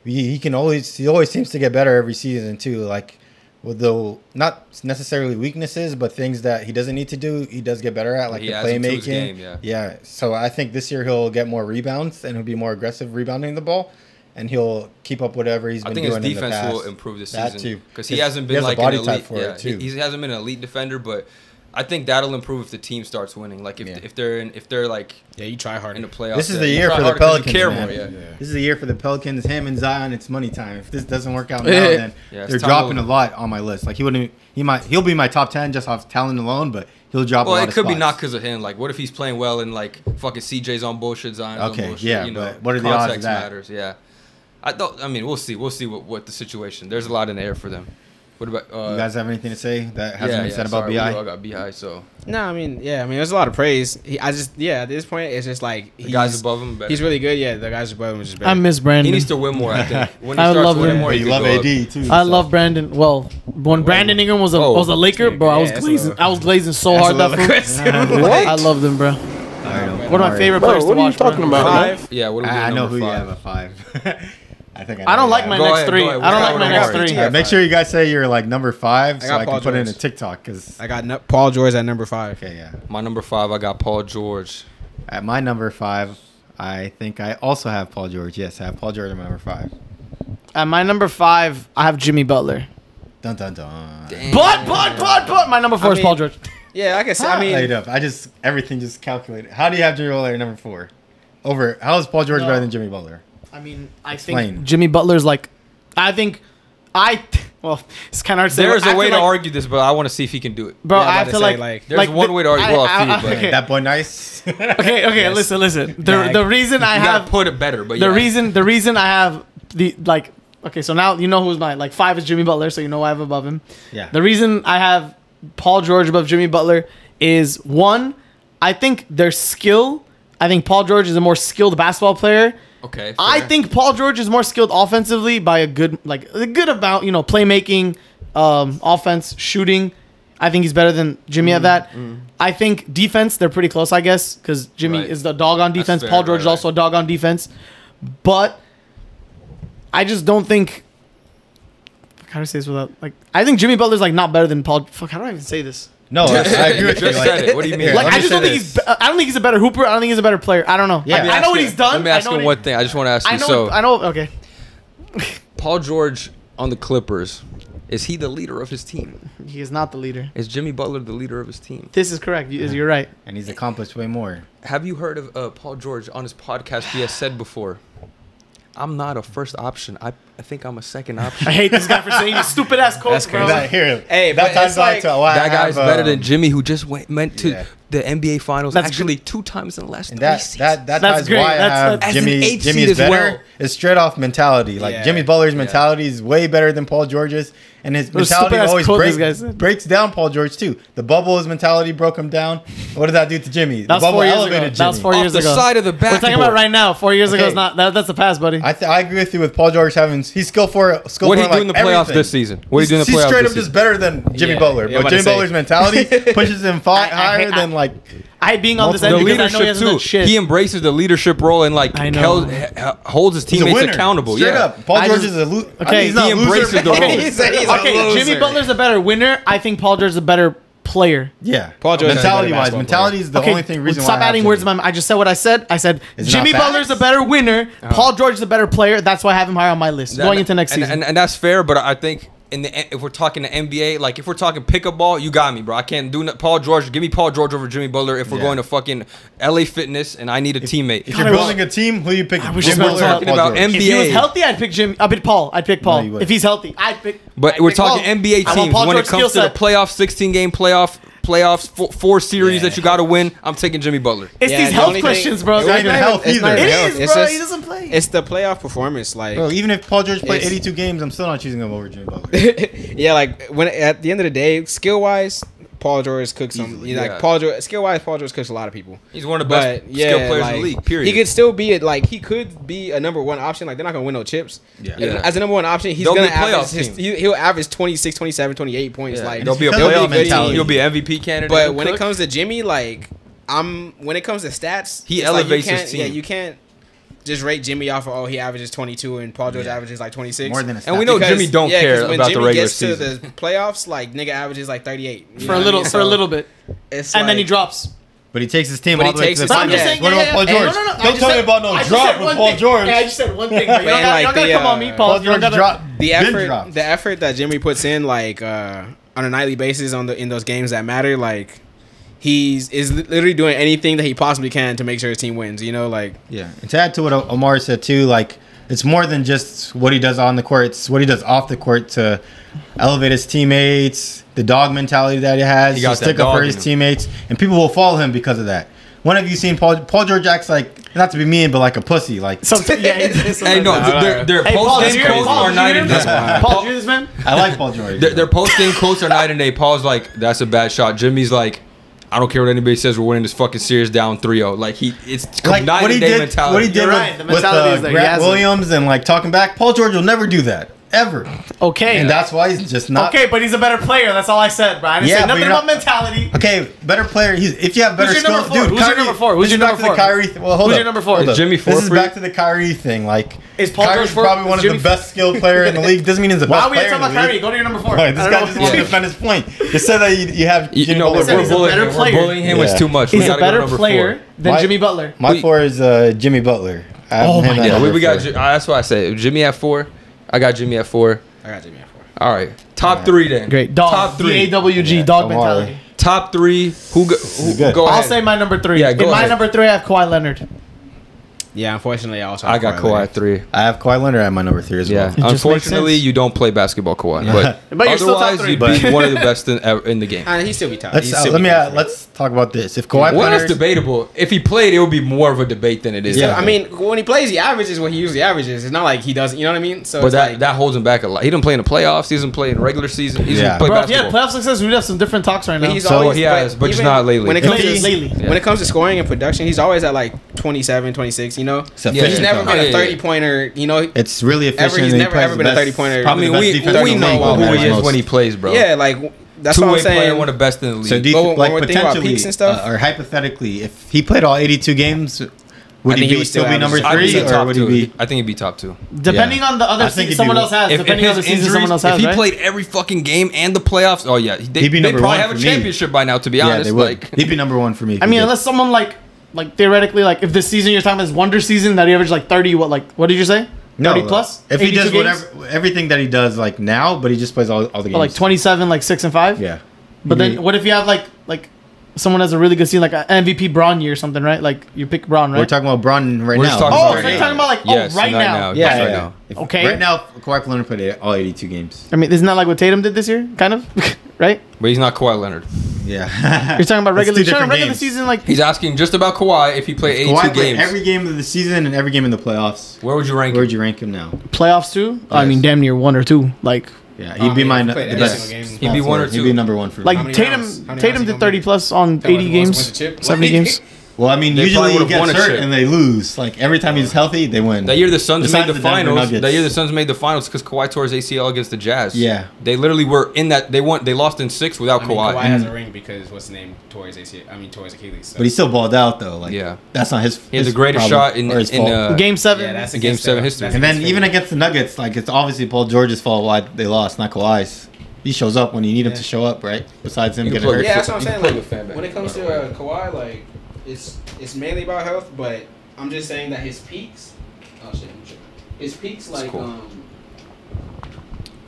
he, he can always he always seems to get better every season too. Like with the not necessarily weaknesses, but things that he doesn't need to do, he does get better at, like He the adds them to his playmaking. game, yeah. So I think this year he'll get more rebounds and he'll be more aggressive rebounding the ball. And he'll keep up whatever he's been think his doing in the defense past. will improve this That season too. because he hasn't he been has a like body an type elite. for it, yeah, too. he, he hasn't been an elite defender, but I think that'll improve if the team starts winning. Like if, Yeah. if they're in, if they're like Yeah, you try hard in the playoffs. This is the year for the harder 'cause you Pelicans, care man. more, yeah. Yeah. This is the year for the Pelicans. Him and Zion. It's money time. If this doesn't work out now, then Yeah, it's they're dropping to- a lot on my list. Like he wouldn't. He might. He'll be my top ten just off talent alone, but he'll drop. a Well, lot it of could be not because of him. Like, what if he's playing well and like fucking CJ's on bullshit, Zion's Okay, on bullshit? Okay, yeah, you know, but what are the odds of context that? matters. Yeah, I don't. I mean, we'll see. We'll see what, what the situation. There's a lot in the air for them. What about uh, You guys have anything to say that hasn't yeah, been yeah, said about sorry, we all got Bi. So No, I mean, yeah, I mean, there's a lot of praise. He, I just, yeah, at this point, it's just like the guys above him, better. He's really good. Yeah, the guys above him is just better. I miss Brandon. he needs to win more. I think when he I starts love winning him. more, he you love go up. AD too. I so- love Brandon. Well, when Brandon Ingram was a Oh. was a Laker, bro, I was Yeah, glazing. little- I was glazing so hard that little fool. aggressive. I love them, bro. All right, One of my favorite Bro, players what are you talking about. Five. Yeah, what are we I, I know who you five? have at five. I think I, I don't like my. Go next ahead, three. I don't like my next three. Mark. Make sure you guys say you're like number five, so got I can Paul put it in a TikTok. Cause I got no- Paul George at number five. okay, yeah. My number five, I got Paul George. At my number five, I think I also have Paul George. Yes, I have Paul George at my number five. At my number five, I have Jimmy Butler. Dun dun dun. Damn. But but but but my number four I is Paul George. Yeah, I guess. I I mean, laid up. I just everything just calculated. How do you have Jimmy Butler at number four? Over how is Paul George No. better than Jimmy Butler? I mean, I Explain. think Jimmy Butler's like, I think, I well, it's kind of hard to say. There's but I a way to like- argue this, but I want to see if he can do it. bro. Yeah, I'm I about have to to say, like, like- There's one way to argue- I- well, a I- few, I- but- okay. That boy nice. okay, okay. Yes. Listen, listen. The Nah, the reason I have gotta put it better, but the yeah. reason the reason I have the like okay, so now you know who's my like five is Jimmy Butler, so you know I have above him. yeah. The reason I have Paul George above Jimmy Butler is one, I think their skill. I think Paul George is a more skilled basketball player. Okay. I think Paul George is more skilled offensively by a good like a good about you know, playmaking, um, offense, shooting. I think he's better than Jimmy Mm-hmm, at that. I think defense, they're pretty close, I guess, because Jimmy Right. is the dog on defense. fair, Paul George right, is also a dog on defense. But I just don't think. How do I say this without like? I think Jimmy Butler's like not better than Paul. Fuck, how do I even say this? No, I, I agree with you. Like, said it. What do you mean? Like I just don't think this. he's. I don't think he's a better hooper. I don't think he's a better player. I don't know. Yeah. I, Let I know what he's done. Let me I ask know you one he- thing. I just want to ask I you. know. So, I know. Okay. Paul George on the Clippers, is he the leader of his team? He is not the leader. Is Jimmy Butler the leader of his team? This is correct. You- You're right. and he's accomplished way more. Have you heard of uh, Paul George on his podcast? He has said before, "I'm not a first option. I, I think I'm a second option." I hate this guy for saying his stupid ass quotes, That's bro. crazy. That, here, Hey, that but ties it's back like- to why that guy's have, better um, than Jimmy, who just went meant to Yeah. the NBA Finals That's actually two times in the last And three that seasons. that that That's great. why That's- I have that's- As an Jimmy eight Jimmy's seed as better. well. It's straight off mentality. Like Yeah. Jimmy Butler's Yeah. mentality is way better than Paul George's, and his Those mentality always break, breaks down Paul George too. The bubble his mentality broke him down. What did that do to Jimmy? The bubble elevated Jimmy. That was four Off years the ago. side of the back. We're talking about right now. Four years okay. ago is not that, that's the past, buddy. I, th- I, agree with you with Paul George having he's skill for skill. What he doing in like the playoffs everything. this season? What he doing in the playoffs? He's straight up just better than Jimmy yeah, Butler. Yeah, but Jimmy Butler's mentality pushes him higher than like I being on this end the because I know he has too. shit. He embraces the leadership role and like I know. held, holds his teammates accountable. Straight yeah, up. Paul George is a loser. Okay, he's not he embraces loser, the role. he's a, he's okay, Jimmy Butler's a better winner. I think Paul George is a better player. Yeah, Paul George. Mentality wise, mentality is the okay, only thing reason. Stop adding words in my. I just said what I said. I said it's Jimmy Butler's a better winner. Oh. Paul George is a better player. That's why I have him higher on my list and, going into next season. And, that's fair, but I think in the if we're talking the NBA, like if we're talking pickup ball, you got me, bro. I can't do Paul George. Give me Paul George over Jimmy Butler if we're yeah. going to fucking LA Fitness and I need a if, teammate. If you're building a team, who you pick? We're talking about NBA. If he was healthy, I'd pick Jim. I'd pick Paul. I'd pick Paul. No, if he's healthy, I'd pick. But I'd we're pick talking Paul. NBA teams when it comes to the playoff, 16 game playoff playoffs, four, four series yeah. that you got to win. I'm taking Jimmy Butler. It's yeah, these the health questions, thing, bro. It's not even health either. Not it health. is, it's bro. Just, he doesn't play. It's the playoff performance, like bro, even if Paul George played 82 games, I'm still not choosing him over Jimmy Butler. yeah, like when at the end of the day, skill wise, Paul George cooks some. Like yeah. Paul George, skill wise, Paul George cooks a lot of people. He's one of the best yeah, skill players like, in the league. Period. He could still be it. Like he could be a number one option. Like they're not gonna win no chips. Yeah. yeah. As a number one option, he's they'll gonna average. His, he, will average 26, 27, 28 points. Yeah. Like he'll be a playoff be mentality. He'll be MVP candidate. But when cook. it comes to Jimmy, like I'm. When it comes to stats, he elevates like, his team. Yeah, you can't just rate Jimmy off of oh he averages 22 and Paul George yeah. averages like 26. More than a and we know because, Jimmy don't yeah, care about Jimmy the regular season. When Jimmy gets. To the playoffs, like nigga averages like 38 for a little I mean? for so, a little bit, and like, then he drops. But he takes his team but all the way to the finals. Yeah. What about Paul George? Hey, no, no, no. Don't tell said, me about no I drop with Paul thing. George. Hey, I just said one thing. Y'all like y'all gotta come on me, Paul. Paul George gotta, drop, the effort, the effort that Jimmy puts in, like uh, on a nightly basis on the in those games that matter, like he's is literally doing anything that he possibly can to make sure his team wins. You know, like yeah. And to add to what Omar said too, like it's more than just what he does on the court; it's what he does off the court to elevate his teammates, the dog mentality that he has, he to stick up for his teammates, and people will follow him because of that. When have you seen Paul Paul George acts like not to be mean, but like a pussy? Like something. Yeah, it's, it's hey, no, they're hey, post game quotes are night and day. Paul George, man, I like Paul George. Their, their post game quotes are night and day. Paul's like, "That's a bad shot." Jimmy's like, I don't care what anybody says. We're winning this fucking series down 3-0. Like he, it's like what he did, mentality. What he did You're with, right. the with, uh, like Grant Williams and like talking back. Paul George will never do that ever. Okay. And that's why he's just not. Okay, but he's a better player. That's all I said, Brian. I yeah, nothing about not, mentality. Okay, better player. He's, if you have better Who's your skills, dude. Who's Kyrie, your number four? Who's your number four? Kyrie. Th- well, hold Who's your number four? Jimmy four. This is back to the Kyrie thing. Like, is Paul Kyrie's George four? probably one of Jimmy the best skilled player in the league. Doesn't mean he's the best. Why are we talking about Kyrie? Go to your number four. Right, this guy just wants to defend his point. You said that you, have. You know, we're bullying him. was too much. He's a better player than Jimmy Butler. My four is uh, Jimmy Butler. Oh my god, we got. That's why I said Jimmy at four. I got Jimmy at four. I got Jimmy at four. All right. Top three then. Great. Dog. Top three. awg dog mentality. Right. Top three. Who, go, who, go I'll say my number three. Yeah, go In ahead. my number three, I have Kawhi Leonard. Yeah, unfortunately, I also I got Kawhi, Kawhi at three. I have Kawhi Leonard at my number three as yeah. well. It unfortunately, you don't play basketball, Kawhi, but, but otherwise, you'd be one of the best in, in the game. Uh, he still be top. Let's, uh, let me uh, let's talk about this. If Kawhi well, that's debatable. If he played, it would be more of a debate than it is. Yeah, I mean, when he plays, he averages what he usually averages. It's not like he doesn't. You know what I mean? So, but that like, that holds him back a lot. He didn't play in the playoffs. He doesn't play in regular season. He's yeah, play Bro, yeah, playoff success. We'd have some different talks right now. He's so always, he has, but just not lately. When it comes to lately. Yeah. when it comes to scoring and production, he's always at like 27, 26, You know, yeah, he's never been a thirty pointer. You know, it's really efficient. Ever, he's never ever been a thirty pointer. I mean, we we know who he is when he plays, bro. Yeah, like that's what I'm saying. Player, one of the best in the league. So do you, but, like potentially peaks and stuff, uh, or hypothetically, if he played all 82 games, would he, be, he would still be number three, or would two. he be? I think he'd be top two. Depending yeah. on the other season someone else has. If, depending if on the season someone else has. If he right? played every fucking game and the playoffs, oh yeah, they, would be number probably one have a championship me. by now. To be yeah, honest, like he'd be number one for me. I mean, unless someone like like theoretically, like if this season you're talking about is Wonder season that he averaged like 30, what like what did you say? No, 30 plus? If he 82 does games? whatever everything that he does like now, but he just plays all, all the games. Or like 27, like six and five. Yeah. But He- then what if you have like like someone has a really good season, like an MVP Bron year or something, right? Like you pick Bron, right? We're talking about Bron right We're now. talking oh, about so you're talking about like oh, Yes, oh right right now. now. Yeah, Right yeah, now. yeah. If- Okay. Right now, Kawhi Leonard played all 82 games. I mean, isn't that like what Tatum did this year? Kind of, right? But he's not Kawhi Leonard. Yeah. You're talking about regular, two you're talking different regular games. season, like He's asking just about Kawhi if he played 82 Kawhi games. every game of the season and every game in the playoffs. Where would you rank Where him? would you rank him now? playoffs too. I mean, damn near one or two. Like Yeah, Oh, he'd be oh, yeah, my he n- the best. game. He'd be one or two. He'd be number one for me. Like Tatum, rounds? How many Tatum did 30 plus on 80 games, most wins the chip. 70 games. Well, I mean, They usually probably he gets hurt and they lose. Like every time he's healthy, they win. That year the Suns Besides made the, the finals. Nuggets. That year the Suns made the finals because Kawhi tore his ACL against the Jazz. Yeah. They literally were in that. They won. They lost in six without I mean, Kawhi. Kawhi has a ring because what's the name? Tore his ACL. I mean, tore his Achilles. So. but he still balled out though. Like Yeah. that's not his. He had his the greatest shot in in uh, Game seven. yeah, that's Game seven history. that's and then against even against the Nuggets, like it's obviously Paul George's fault why they lost, not Kawhi's. He shows up when you need him to show up, right? Besides him You getting plug hurt. Yeah, that's what I'm saying. Like with fan back when it comes to uh, Kawhi, like it's it's mainly about health, but I'm just saying that his peaks. Oh shit! I'm tripping. His peaks, like cool. um.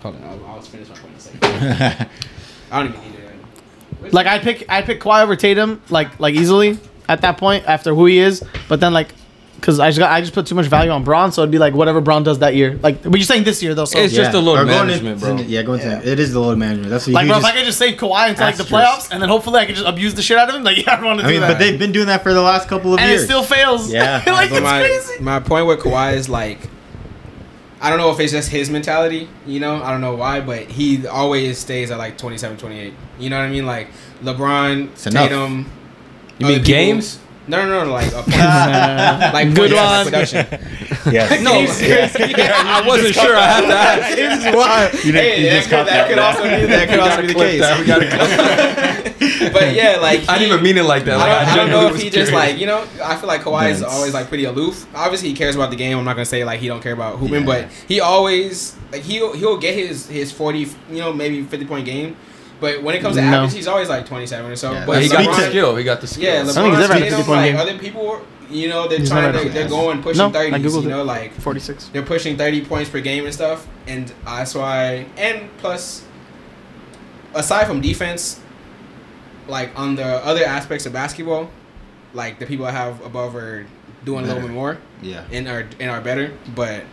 Hold on, I'll, I'll finish my point in a second. I don't even need it. Like I pick I pick Kawhi over Tatum like like easily at that point after who he is, but then like because I just got I just put too much value on Bron, so it'd be like whatever Bron does that year. Like, but you're saying this year though, so It's just the load Or going management, into- bro. Yeah, going Yeah. to it is the load management. That's what like you bro, just, if I could just save Kawhi until like the Asterisk. playoffs, and then hopefully I could just abuse the shit out of him. Like yeah, I want to I do mean, that. but they've been doing that for the last couple of and years. it still fails. Yeah. like But it's my crazy. my point with Kawhi is like, I don't know if it's just his mentality. You know, I don't know why, but he always stays at like 27, 28. You know what I mean? Like LeBron, It's enough. Tatum. You other mean people- games? No, no, no, like points. Uh, like Good points, like one. production. yes. No, I wasn't sure. I had to ask. this is why. You, Hey, you that, could, caught that could also be that could also be the case. that. We gotta clip but yeah, like I didn't even mean it like that. I Like, don't, I don't know if was he just like you know. I feel like Kawhi is always like pretty aloof. Obviously, he cares about the game. I'm not gonna say like he don't care about hooping, Yeah. but he always like he'll he'll get his his 40, you know, maybe 50 point game. But when it comes to No. average, he's always like 27 or so. Yeah, but But he got the skill. He got the skill. yeah, LeBron I don't think he's ever had Tatum, like game. other people, you know, they're He's trying never to had a they're going pushing No, I 30s. You know, like 46. they're pushing 30 points per game and stuff and that's why and plus aside from defense like on the other aspects of basketball like the people I have above are doing a little bit more Yeah. and are and are better but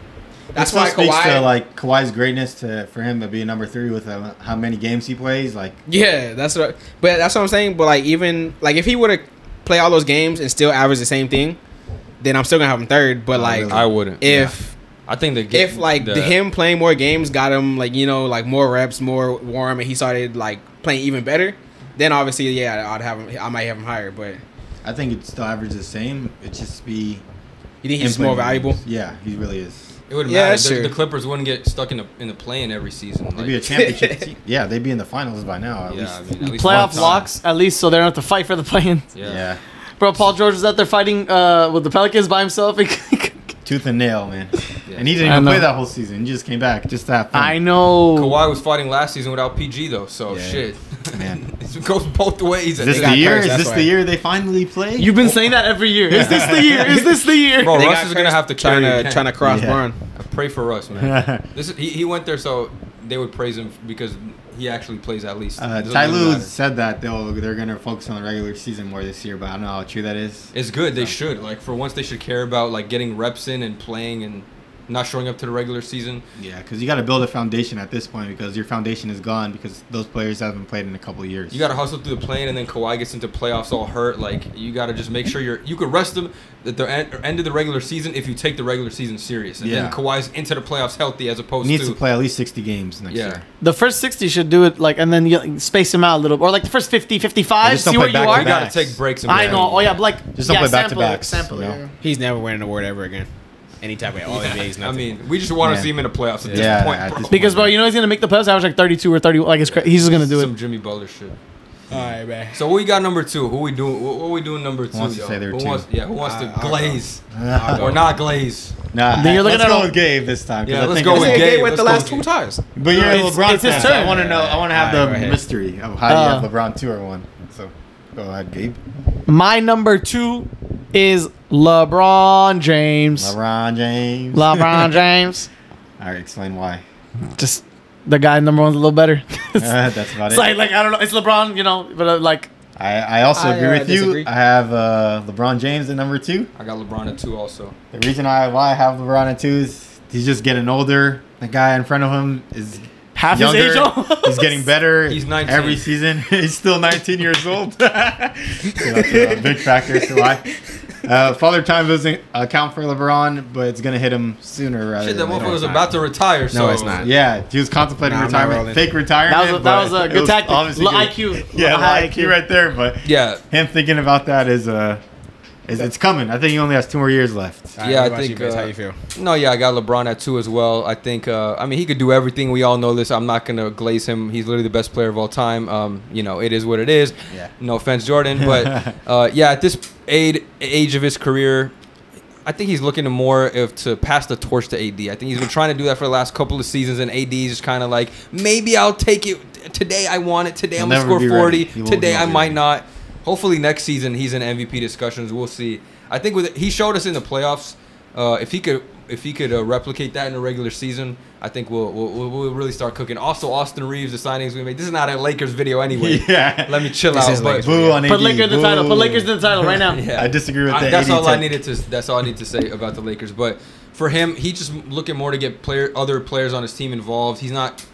That's that's why speaks Kawhi to like Kawhi's greatness to for him to be number three with uh, how many games he plays. Like yeah that's what but that's what I'm saying but like even like if he would have play all those games and still average the same thing then I'm still gonna have him third but Oh, like? I wouldn't. if I think the ga- if like the, him playing more games got him like you know like more reps, more warm, and he started like playing even better, then obviously yeah, I'd have him. I might have him higher, but I think it still averages the same. It just be you think he's more valuable? games. Yeah, he really is. It would Yeah, matter. that's The, the Clippers wouldn't get stuck in the in the play-in every season. They'd Like, be a championship team. Yeah, they'd be in the finals by now. At yeah, least. I mean, at least Playoff locks at least, so they don't have to fight for the play-in. Yeah. yeah. Bro, Paul George was out there fighting uh, with the Pelicans by himself. tooth and nail, man. Yeah. And he didn't I even know. play that whole season. He just came back just that. have fun. I know. Kawhi was fighting last season without PG though, so Yeah. shit. Man. it goes both ways. I Is this the year? cursed, Is this the year they finally play? You've been saying that every year. Is this the year? Is this the year? Bro, They Russ got is gonna have to trying carry to the to cross Yeah. Bron. I pray for Russ, man. this is, he, he went there so they would praise him because he actually plays at least. Uh, It doesn't Ty really Lue matter. said that they'll they're gonna focus on the regular season more this year, but I don't know how true that is. It's good. They should like for once they should care about like getting reps in and playing and not showing up to the regular season. Yeah, because you got to build a foundation at this point because your foundation is gone because those players haven't played in a couple of years. You got to hustle through the plane, and then Kawhi gets into playoffs all hurt. Like you got to just make sure you're. You could rest them at the end, end of the regular season if you take the regular season serious, and Yeah. then Kawhi's into the playoffs healthy as opposed to needs to. to play at least 60 games next Yeah. year. The first 60 should do it like, and then you space him out a little, or like the first 50, 55. See where you back are. you got to take breaks. And I know. Oh yeah, like Just don't yeah, play back-to-backs, Sample you it. know? yeah. He's never winning an award ever again. Any type of all NBA's I nothing. mean, we just want to Man. see him in the playoffs at Yeah, this point, at bro. this Because bro, you know he's gonna make the playoffs. Average like 32 or 30. Like it's cra- he's just gonna do Some it. Jimmy Butler shit. all right, man. So we got number two? Who we doing? What, what we doing number two? Who wants to say they're who two? Wants, yeah, who wants to I- I'll go. glaze or not glaze? Nah, Then you're looking let's at go all- with Gabe this time. 'cause Yeah, I let's think go it's- with Hey, Gabe. Gabe with let's the last two Gabe. ties. But you're a It's- LeBron it's his fan, turn. so I want to know. I want to have Alright, the ahead. mystery of how do you Uh, have LeBron two or one. So go ahead, Gabe. My number two is LeBron James. LeBron James. LeBron James. All right, explain why. Just the guy number one's a little better. it's Uh, that's about it. like like I don't know. It's LeBron, you know, but uh, like I, I also I, agree uh, with you. disagree. I have uh, LeBron James at number two. I got LeBron at two also. The reason I why I have LeBron at two is he's just getting older. The guy in front of him is half younger. his age. almost. He's getting better. He's 19. every season. he's still 19 years old. so that's a big factor. So why. Uh, Father Time doesn't account for LeBron, but it's gonna hit him sooner rather Shit, that than motherfucker was it's about to retire. So No, it's not. Yeah, he was contemplating Nah, retirement, fake retirement. That was a, that was a good tactic. obviously L- good. IQ. Yeah, high IQ right there. But Yeah, him thinking about that is uh, is it's coming. I think he only has two more years left. All right, Yeah, I about you, think, Bez? uh, how you feel? No, yeah, I got LeBron at two as well. I think, uh, I mean, he could do everything. We all know this. I'm not gonna glaze him. He's literally the best player of all time. Um, you know, it is what it is. Yeah. No offense, Jordan, but uh, yeah, at this age, age of his career, I think he's looking to more if to pass the torch to AD. I think he's been trying to do that for the last couple of seasons, and AD is just kind of like, maybe I'll take it today. I want it today. He'll I'm gonna score 40. ready. He will Today I might ready. not. Hopefully next season he's in MVP discussions. We'll see. I think with he showed us in the playoffs. Uh, if he could if he could uh, replicate that in the regular season, I think we'll, we'll we'll we'll really start cooking. Also, Austin Reaves, the signings we made. This is not a Lakers video anyway. Yeah. Let me chill This out. is but- Lakers Boo on AD. Put Lakers in the title. Put Lakers in the title right now. Yeah. I disagree with I- the that's AD all I needed to. That's all I need to say about the Lakers. But for him, he just looking more to get player other players on his team involved. He's not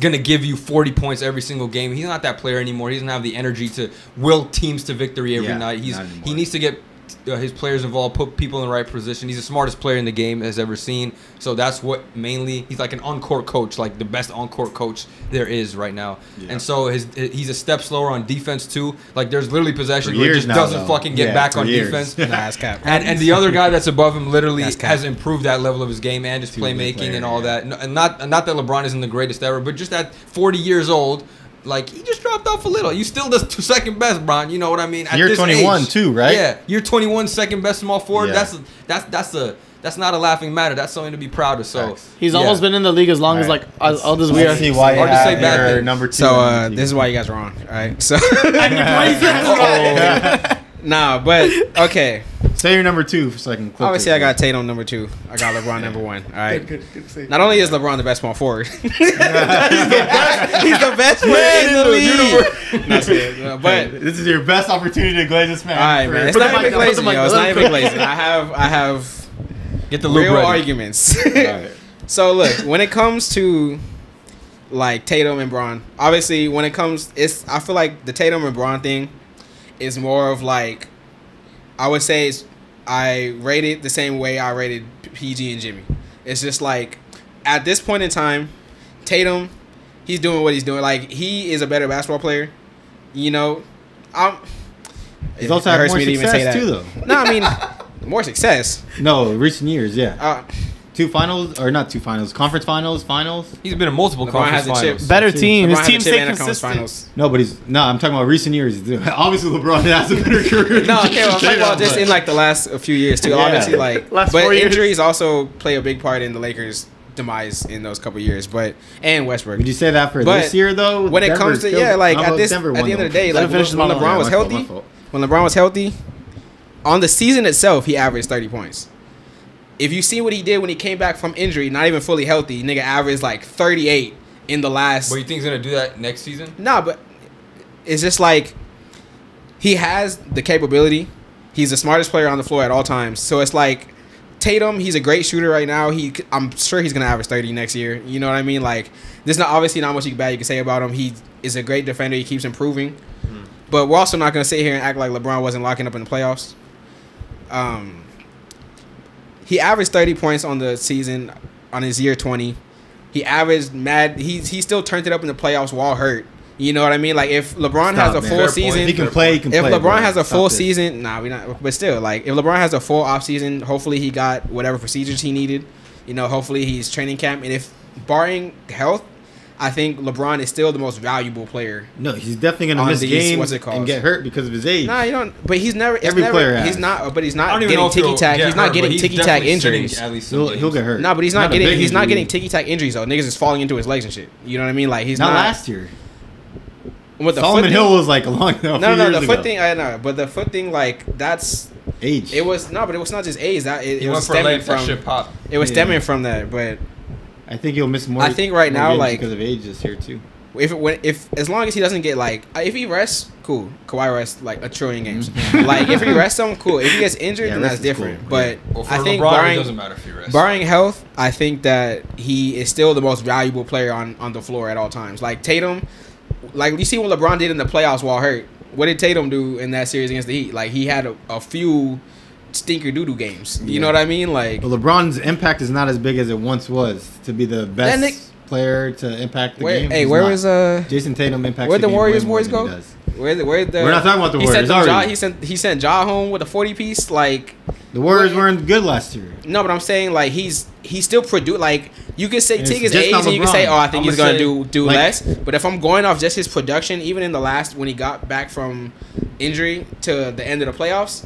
gonna give you 40 points every single game. He's not that player anymore. He doesn't have the energy to will teams to victory every Yeah, night. He's he needs to get uh, his players involved, put people in the right position. He's the smartest player in the game has ever seen. So that's what mainly he's like an on-court coach, like the best on-court coach there is right now. Yeah. And so his he's a step slower on defense too. Like there's literally possessions For where he just now, doesn't though. fucking get Yeah, back on years. defense. Nah. And, and the other guy that's above him literally has improved that level of his game and his Two playmaking player, and all yeah. that. And not and not that LeBron isn't the greatest ever, but just at 40 years old, like he just dropped off a little. You still the t- second best, Bron. You know what I mean? At You're this 21 age. too, right? Yeah, you're 21, second best small forward. Yeah. That's a, that's that's a that's not a laughing matter. That's something to be proud of. So He's yeah. almost been in the league as long as like as old as we Let's are. see why you Hard to say have bad things. number two. So uh, this is why you guys are wrong. All right. So Uh-oh. nah, but okay. Say your number two so I can. clip Obviously, it. I got Tatum number two. I got LeBron number one. All right. Not only is LeBron the best small forward, he's, the best, he's the best man in the league. That's it. Uh, But this is your best opportunity to glaze this man. all right, man. It's Put the not mic even down, put the glazing, mic yo. It's not even glazing. I have, I have Get the real ready. arguments. All right. So look, when it comes to like Tatum and Bron, obviously when it comes, it's I feel like the Tatum and Bron thing is more of like I would say it's I rate it the same way I rated PG and Jimmy. It's just like at this point in time, Tatum, he's doing what he's doing. Like he is a better basketball player. You know, I'm. He's also had more me to even say success that. too, though. No, I mean more success. No, recent years, yeah. Uh, Two finals or not two finals? Conference finals, finals. He's been in multiple LeBron conference has a chip. finals. Better team. LeBron His has a team chip stay and a conference consistent. finals. No, but he's no. I'm talking about recent years. Obviously, LeBron has a better career. No, okay, well, I'm talking about just in like the last a few years too. Yeah. Obviously, like, Last but four years. injuries also play a big part in the Lakers' demise in those couple years. But and Westbrook. Would you say that for But this year though? when it Denver comes to killed yeah, like How at about this Denver at the won, end of the though? day, Let like him finish his when monologue. LeBron was my fault, healthy, fault. when LeBron was healthy, on the season itself, he averaged thirty points. If you see what he did when he came back from injury, not even fully healthy, nigga averaged like thirty eight in the last. But you think he's gonna do that next season? Nah, but it's just like he has the capability. He's the smartest player on the floor at all times. So it's like Tatum, he's a great shooter right now. He, I'm sure he's gonna average 30 next year. You know what I mean? Like, there's not obviously not much you bad you can say about him. He is a great defender. He keeps improving. But we're also not gonna sit here and act like LeBron wasn't locking up in the playoffs. Um, he averaged 30 points on the season on his year 20. He averaged mad. He he still turned it up in the playoffs while hurt. You know what I mean? Like if LeBron Stop, has a man. full Fair season, If he can play, he can if play. LeBron bro. has a Stop full this. season, nah, we not. But still, like if LeBron has a full off season, hopefully he got whatever procedures he needed. You know, hopefully he's training camp, and if barring health, I think LeBron is still the most valuable player. No, he's definitely gonna miss these- games what's it called? and get hurt because of his age. Nah, you don't. But he's never. It's Every never, player has. He's not. But he's not don't even know getting if he'll ticky tack. get He's not hurt, getting he's ticky tack injuries. At least he'll, he'll get hurt. No, but he's not, a getting. big He's not getting ticky tack injuries though. Niggas is falling into his legs and shit. You know what I mean? Like he's Not not. last year. What the Solomon Hill thing- was like a long. No, No, no, the foot thing. I know, but the foot thing, like that's Age. it was no, but it was not just age. That it, He it was stemming from. pop. It was Yeah. stemming from that, but I think he'll miss more. I think right now, like- because of age this year too. if it when if as long as he doesn't get like uh, if he rests, cool. Kawhi rests like a trillion games. like if he rests him, cool. If he gets injured, Yeah, then that's is cool. different. But Well, for I think LeBron, it barring doesn't matter if he rests. barring health, I think that he is still the most valuable player on on the floor at all times. Like Tatum, like you see what LeBron did in the playoffs while hurt. What did Tatum do in that series against the Heat? Like he had a, a few stinker doo doo games. You Yeah. know what I mean? Like, Well, LeBron's impact is not as big as it once was to be the best Nick- player to impact the where, game. hey, where not. was uh, Jayson Tatum impact? where'd the game Warriors boys go? where the where the? We're not talking about the he Warriors. Sent Ja, he sent he sent Ja home with a forty piece. Like, The Warriors weren't good last year. no, but I'm saying like he's he still produce like you can say take his age and you can say oh I think I'ma he's gonna say, do do like- less. But if I'm going off just his production, even in the last when he got back from injury to the end of the playoffs,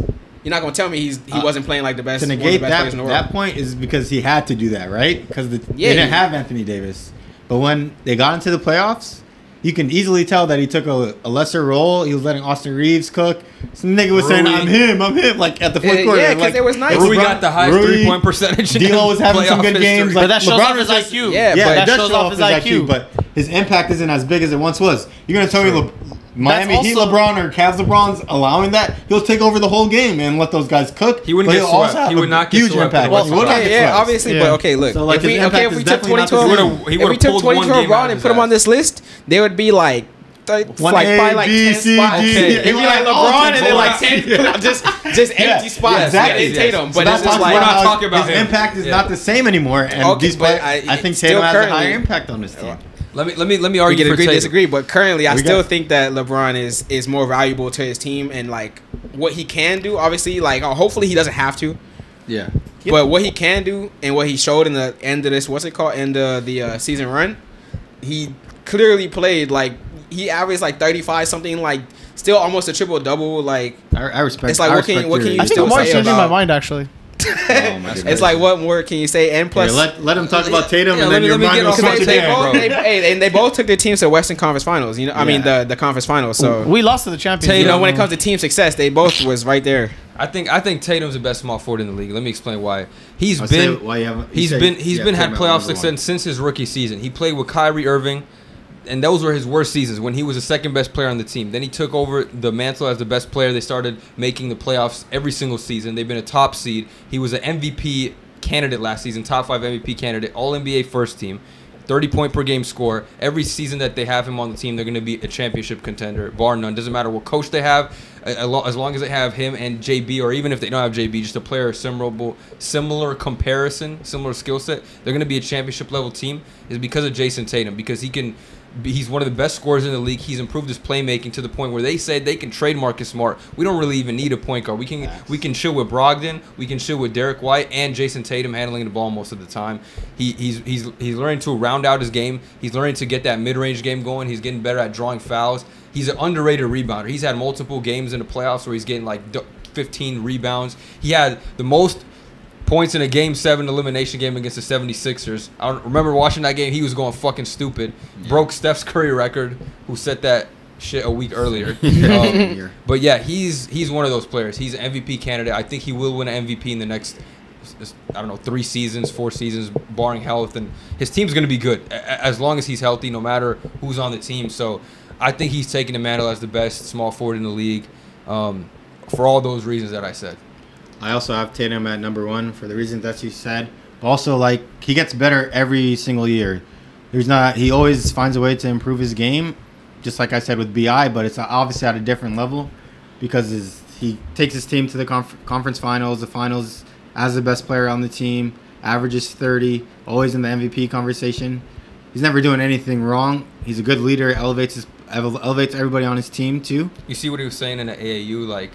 you're not gonna tell me he's he Uh, wasn't playing like the best to one of the negate best that, in the world. that point is because he had to do that, right? Because the, Yeah, they didn't he- have Anthony Davis. But when they got into the playoffs, you can easily tell that he took a, a lesser role. He was letting Austin Reaves cook. Some nigga was saying, "I'm him, I'm him." Like at the fourth Yeah, quarter, yeah, 'cause like, it was nice. Rui LeBron- got the highest Rui- three point percentage. in D'Lo was having some playoff good history. games. But that shows LeBron off his like, IQ. Yeah, yeah, but it that does shows show off off his his IQ. IQ. But his impact isn't as big as it once was. You're gonna tell me Le- Miami That's Heat LeBron or Cavs LeBron's allowing that? He'll take over the whole game and let those guys cook. He wouldn't get he'll also swept. have He a would not get huge swept impact. the Western He would not Okay, get yeah, swept. obviously, Yeah. but okay, look. So, like, if we okay, if we took definitely not 22 the over, same. He would've- he if we took pulled 22 one over game Bron out and of put him on this list, they would be like. One like A, probably like B, 10 C, spots. Okay. It'd be like Like, LeBron and then like ten 10 just just Yeah, empty spots. exactly. Yeah, Tatum, but that's it's just why like we're not talking about his him. impact is Yeah. not the same anymore. And Okay, these but I- I, think Tatum has a higher impact on this team. Let me let me let me we argue can agree Tatum. disagree, but currently I We still got- think that LeBron is is more valuable to his team and like what he can do. Obviously, like uh, hopefully he doesn't have to. Yeah. But what he can do and what he showed in the end of this, what's it called, end of the uh, season run, he clearly played like he averaged like thirty five something, like still almost a triple double. Like I, I respect. It's like, I what can- respect what can your- you I think still Lamar's say changing my mind actually. Oh, my it's like what more can you say? And plus, Here, let let him talk about Tatum, Yeah, and let then me- your let me mind get will off switch they, both, they, hey, and they both took their teams to Western Conference Finals. You know, I mean the the conference finals. So we lost to the champions. Tatum- you know when it mm. comes to team success, they both was right there. I think I think Tatum's the best small forward in the league. Let me explain why. He's I'll been why you haven't- he's say- been he's yeah, been had playoff success one. since his rookie season. He played with Kyrie Irving, and those were his worst seasons when he was the second best player on the team. Then he took over the mantle as the best player. They started making the playoffs every single season. They've been a top seed. He was an MVP candidate last season, top five MVP candidate, All NBA first team. 30 point per game score. Every season that they have him on the team, they're going to be a championship contender, bar none. Doesn't matter what coach they have, as long as they have him and JB, or even if they don't have JB, just a player similar, similar comparison, similar skill set, they're going to be a championship level team. Is because of Jayson Tatum, because he can. He's one of the best scorers in the league. He's improved his playmaking to the point where they said they can trade Marcus Smart. We don't really even need a point guard. We can we can chill with Brogdon. We can chill with Derrick White and Jayson Tatum handling the ball most of the time. He, he's he's he's learning to round out his game. He's learning to get that mid range game going. He's getting better at drawing fouls. He's an underrated rebounder. He's had multiple games in the playoffs where he's getting like 15 rebounds. He had the most points in a game seven elimination game against the 76ers. I remember watching that game. He was going fucking stupid. Broke Steph's Curry record, who set that shit a week earlier. Um, but yeah, he's he's one of those players. He's an MVP candidate. I think he will win an MVP in the next I don't know three seasons, four seasons, barring health, and his team's going to be good a- a- as long as he's healthy, no matter who's on the team. So I think he's taking the mantle as the best small forward in the league um, for all those reasons that I said. I also have Tatum at number one for the reasons that you said. Also, like he gets better every single year. There's not. He always finds a way to improve his game, just like I said with Bi. But it's obviously at a different level because his, he takes his team to the conf- conference finals, the finals as the best player on the team. Averages 30, always in the MVP conversation. He's never doing anything wrong. He's a good leader. Elevates his elevates everybody on his team too. You see what he was saying in the AAU? Like,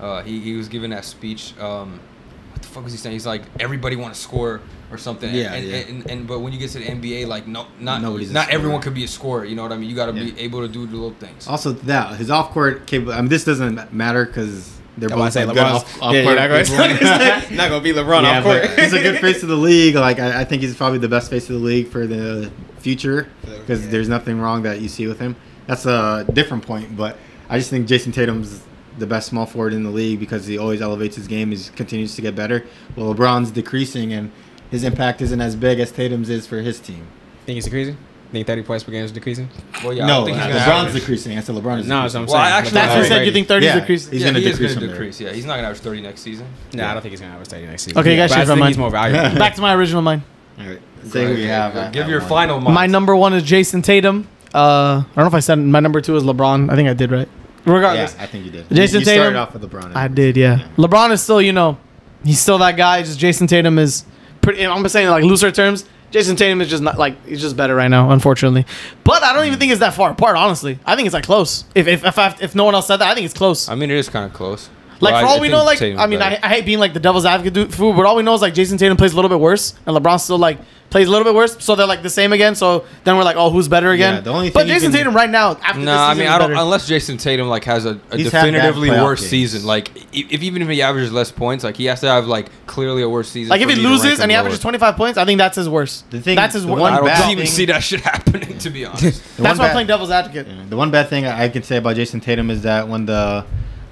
uh, he, he was giving that speech. Um, what the fuck was he saying? He's like, everybody want to score or something. Yeah, and, yeah. And, and, but when you get to the NBA, like, no, not Nobody's not everyone could be a scorer. You know what I mean? You got to Yeah. be able to do the little things. Also, that his off court capable. I mean, this doesn't matter because they're That's both say like, good off, off yeah, court you're not gonna, be LeBron Yeah, off court. but he's a good face of the league. Like I, I think he's probably the best face of the league for the future because Yeah. there's nothing wrong that you see with him. That's a different point, but I just think Jayson Tatum's the best small forward in the league because he always elevates his game. He continues to get better. Well, LeBron's decreasing and his impact isn't as big as Tatum's is for his team. Think he's decreasing? Think 30 points per game is decreasing? Well, yeah, I no, don't think he's uh, LeBron's average. decreasing. I said LeBron is No, decreasing. that's what I'm saying. Well, actually, That's what you said. You think 30 Yeah. is decreasing? He's yeah, gonna he decrease gonna from there. decrease. Yeah, he's not gonna average 30 next season. Nah, I don't think he's gonna average 30 next season. Okay, you guys But I changed my mind. he's more valuable. Back to my original mind. All right. Say who you have. at- Give your one. final. My number one is Jayson Tatum. Uh, I don't know if I said my number two is LeBron. I think I did right. Yeah, Regardless, I think you did. Jayson you, you started Tatum- off with LeBron. I did. Yeah. Yeah. LeBron is still, you know, he's still that guy. Just Jayson Tatum is pretty. I'm saying in, like looser terms. Jayson Tatum is just not like he's just better right now, unfortunately. But I don't even think it's that far apart. Honestly, I think it's like close. If if if, I, if no one else said that, I think it's close. I mean, it is kind of close. Like But for all I we know, like Tatum's I mean, I. I hate being like the devil's advocate dude, fool, but all we know is like Jayson Tatum plays a little bit worse, and LeBron still like plays a little bit worse, so they're like the same again. So then we're like, oh, who's better again? Yeah, the only but thing you Jayson can- Tatum right now, after No, this I mean I don't better. unless Jayson Tatum like has a, a He's had bad definitively worse games. season. Like if, if even if he averages less points, like he has to have like clearly a worse season. like if he me to rank loses and he lower. averages 25 points, I think that's his worst. The thing- that's his the worst. one I don't bad even thing- see that shit happening. To be honest, That's why I'm playing devil's advocate. The one bad thing I can say about Jayson Tatum is that when the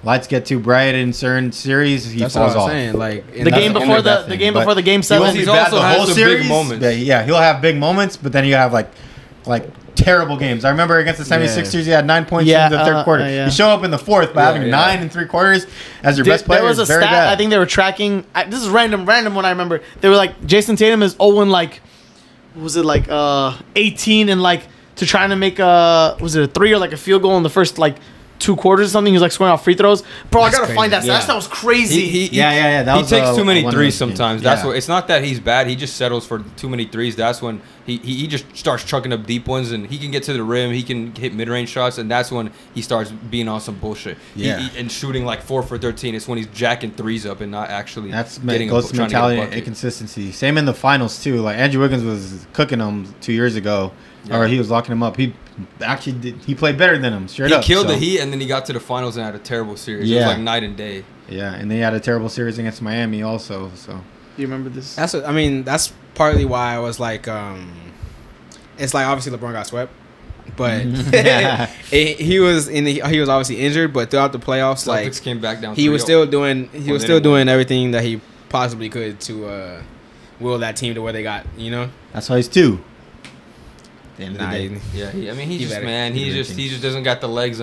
lights get too bright in certain series, he That's falls what I'm off. saying. Like in The game before the the game before the game He seven. won't He bad also the has whole some big moments. but yeah, he'll have big moments, but then you have like like terrible games. I remember against the 76ers, he had nine points Yeah, in the third uh, quarter. uh, yeah. You show up in the fourth by Yeah, having yeah. nine and three quarters as your There- best player. there was a very stat bad. I think they were tracking. I, this is random, random one I remember. They were like Jayson Tatum is 0 in like, was it like uh 18 and like to trying to make a was it a three or like a field goal in the first like two quarters or something. He was like scoring off free throws. Bro, That's I gotta crazy. find that. Yeah. That stat was crazy. he, he, Yeah, yeah, yeah, that he was, takes uh, too many threes those games. sometimes. That's Yeah. what. It's not that he's bad. He just settles for too many threes. That's when he, he, he just starts chucking up deep ones, and he can get to the rim. He can hit mid range shots, and that's when he starts being on some bullshit. Yeah. he- and shooting like four for thirteen. It's when he's jacking threes up and not actually That's getting goes a, to mentality to get a and inconsistency. Same in the finals too. Like Andrew Wiggins was cooking them two years ago, or he was locking him up. He actually did, he played better than him. Straight He up. killed so- the Heat, and then he got to the finals and had a terrible series. It Yeah. was like night and day. Yeah, and they had a terrible series against Miami also. So Do you remember this? That's what, I mean. That's partly why I was like, um, it's like obviously LeBron got swept, but it- he was in the, he was obviously injured. But throughout the playoffs, Celtics like came back down. he was still doing he was still doing everything that he possibly could to uh, will that team to where they got. You know, that's why he's two. At the end of the day. he- Yeah, he, I mean, he's He just man. He just he just doesn't got the legs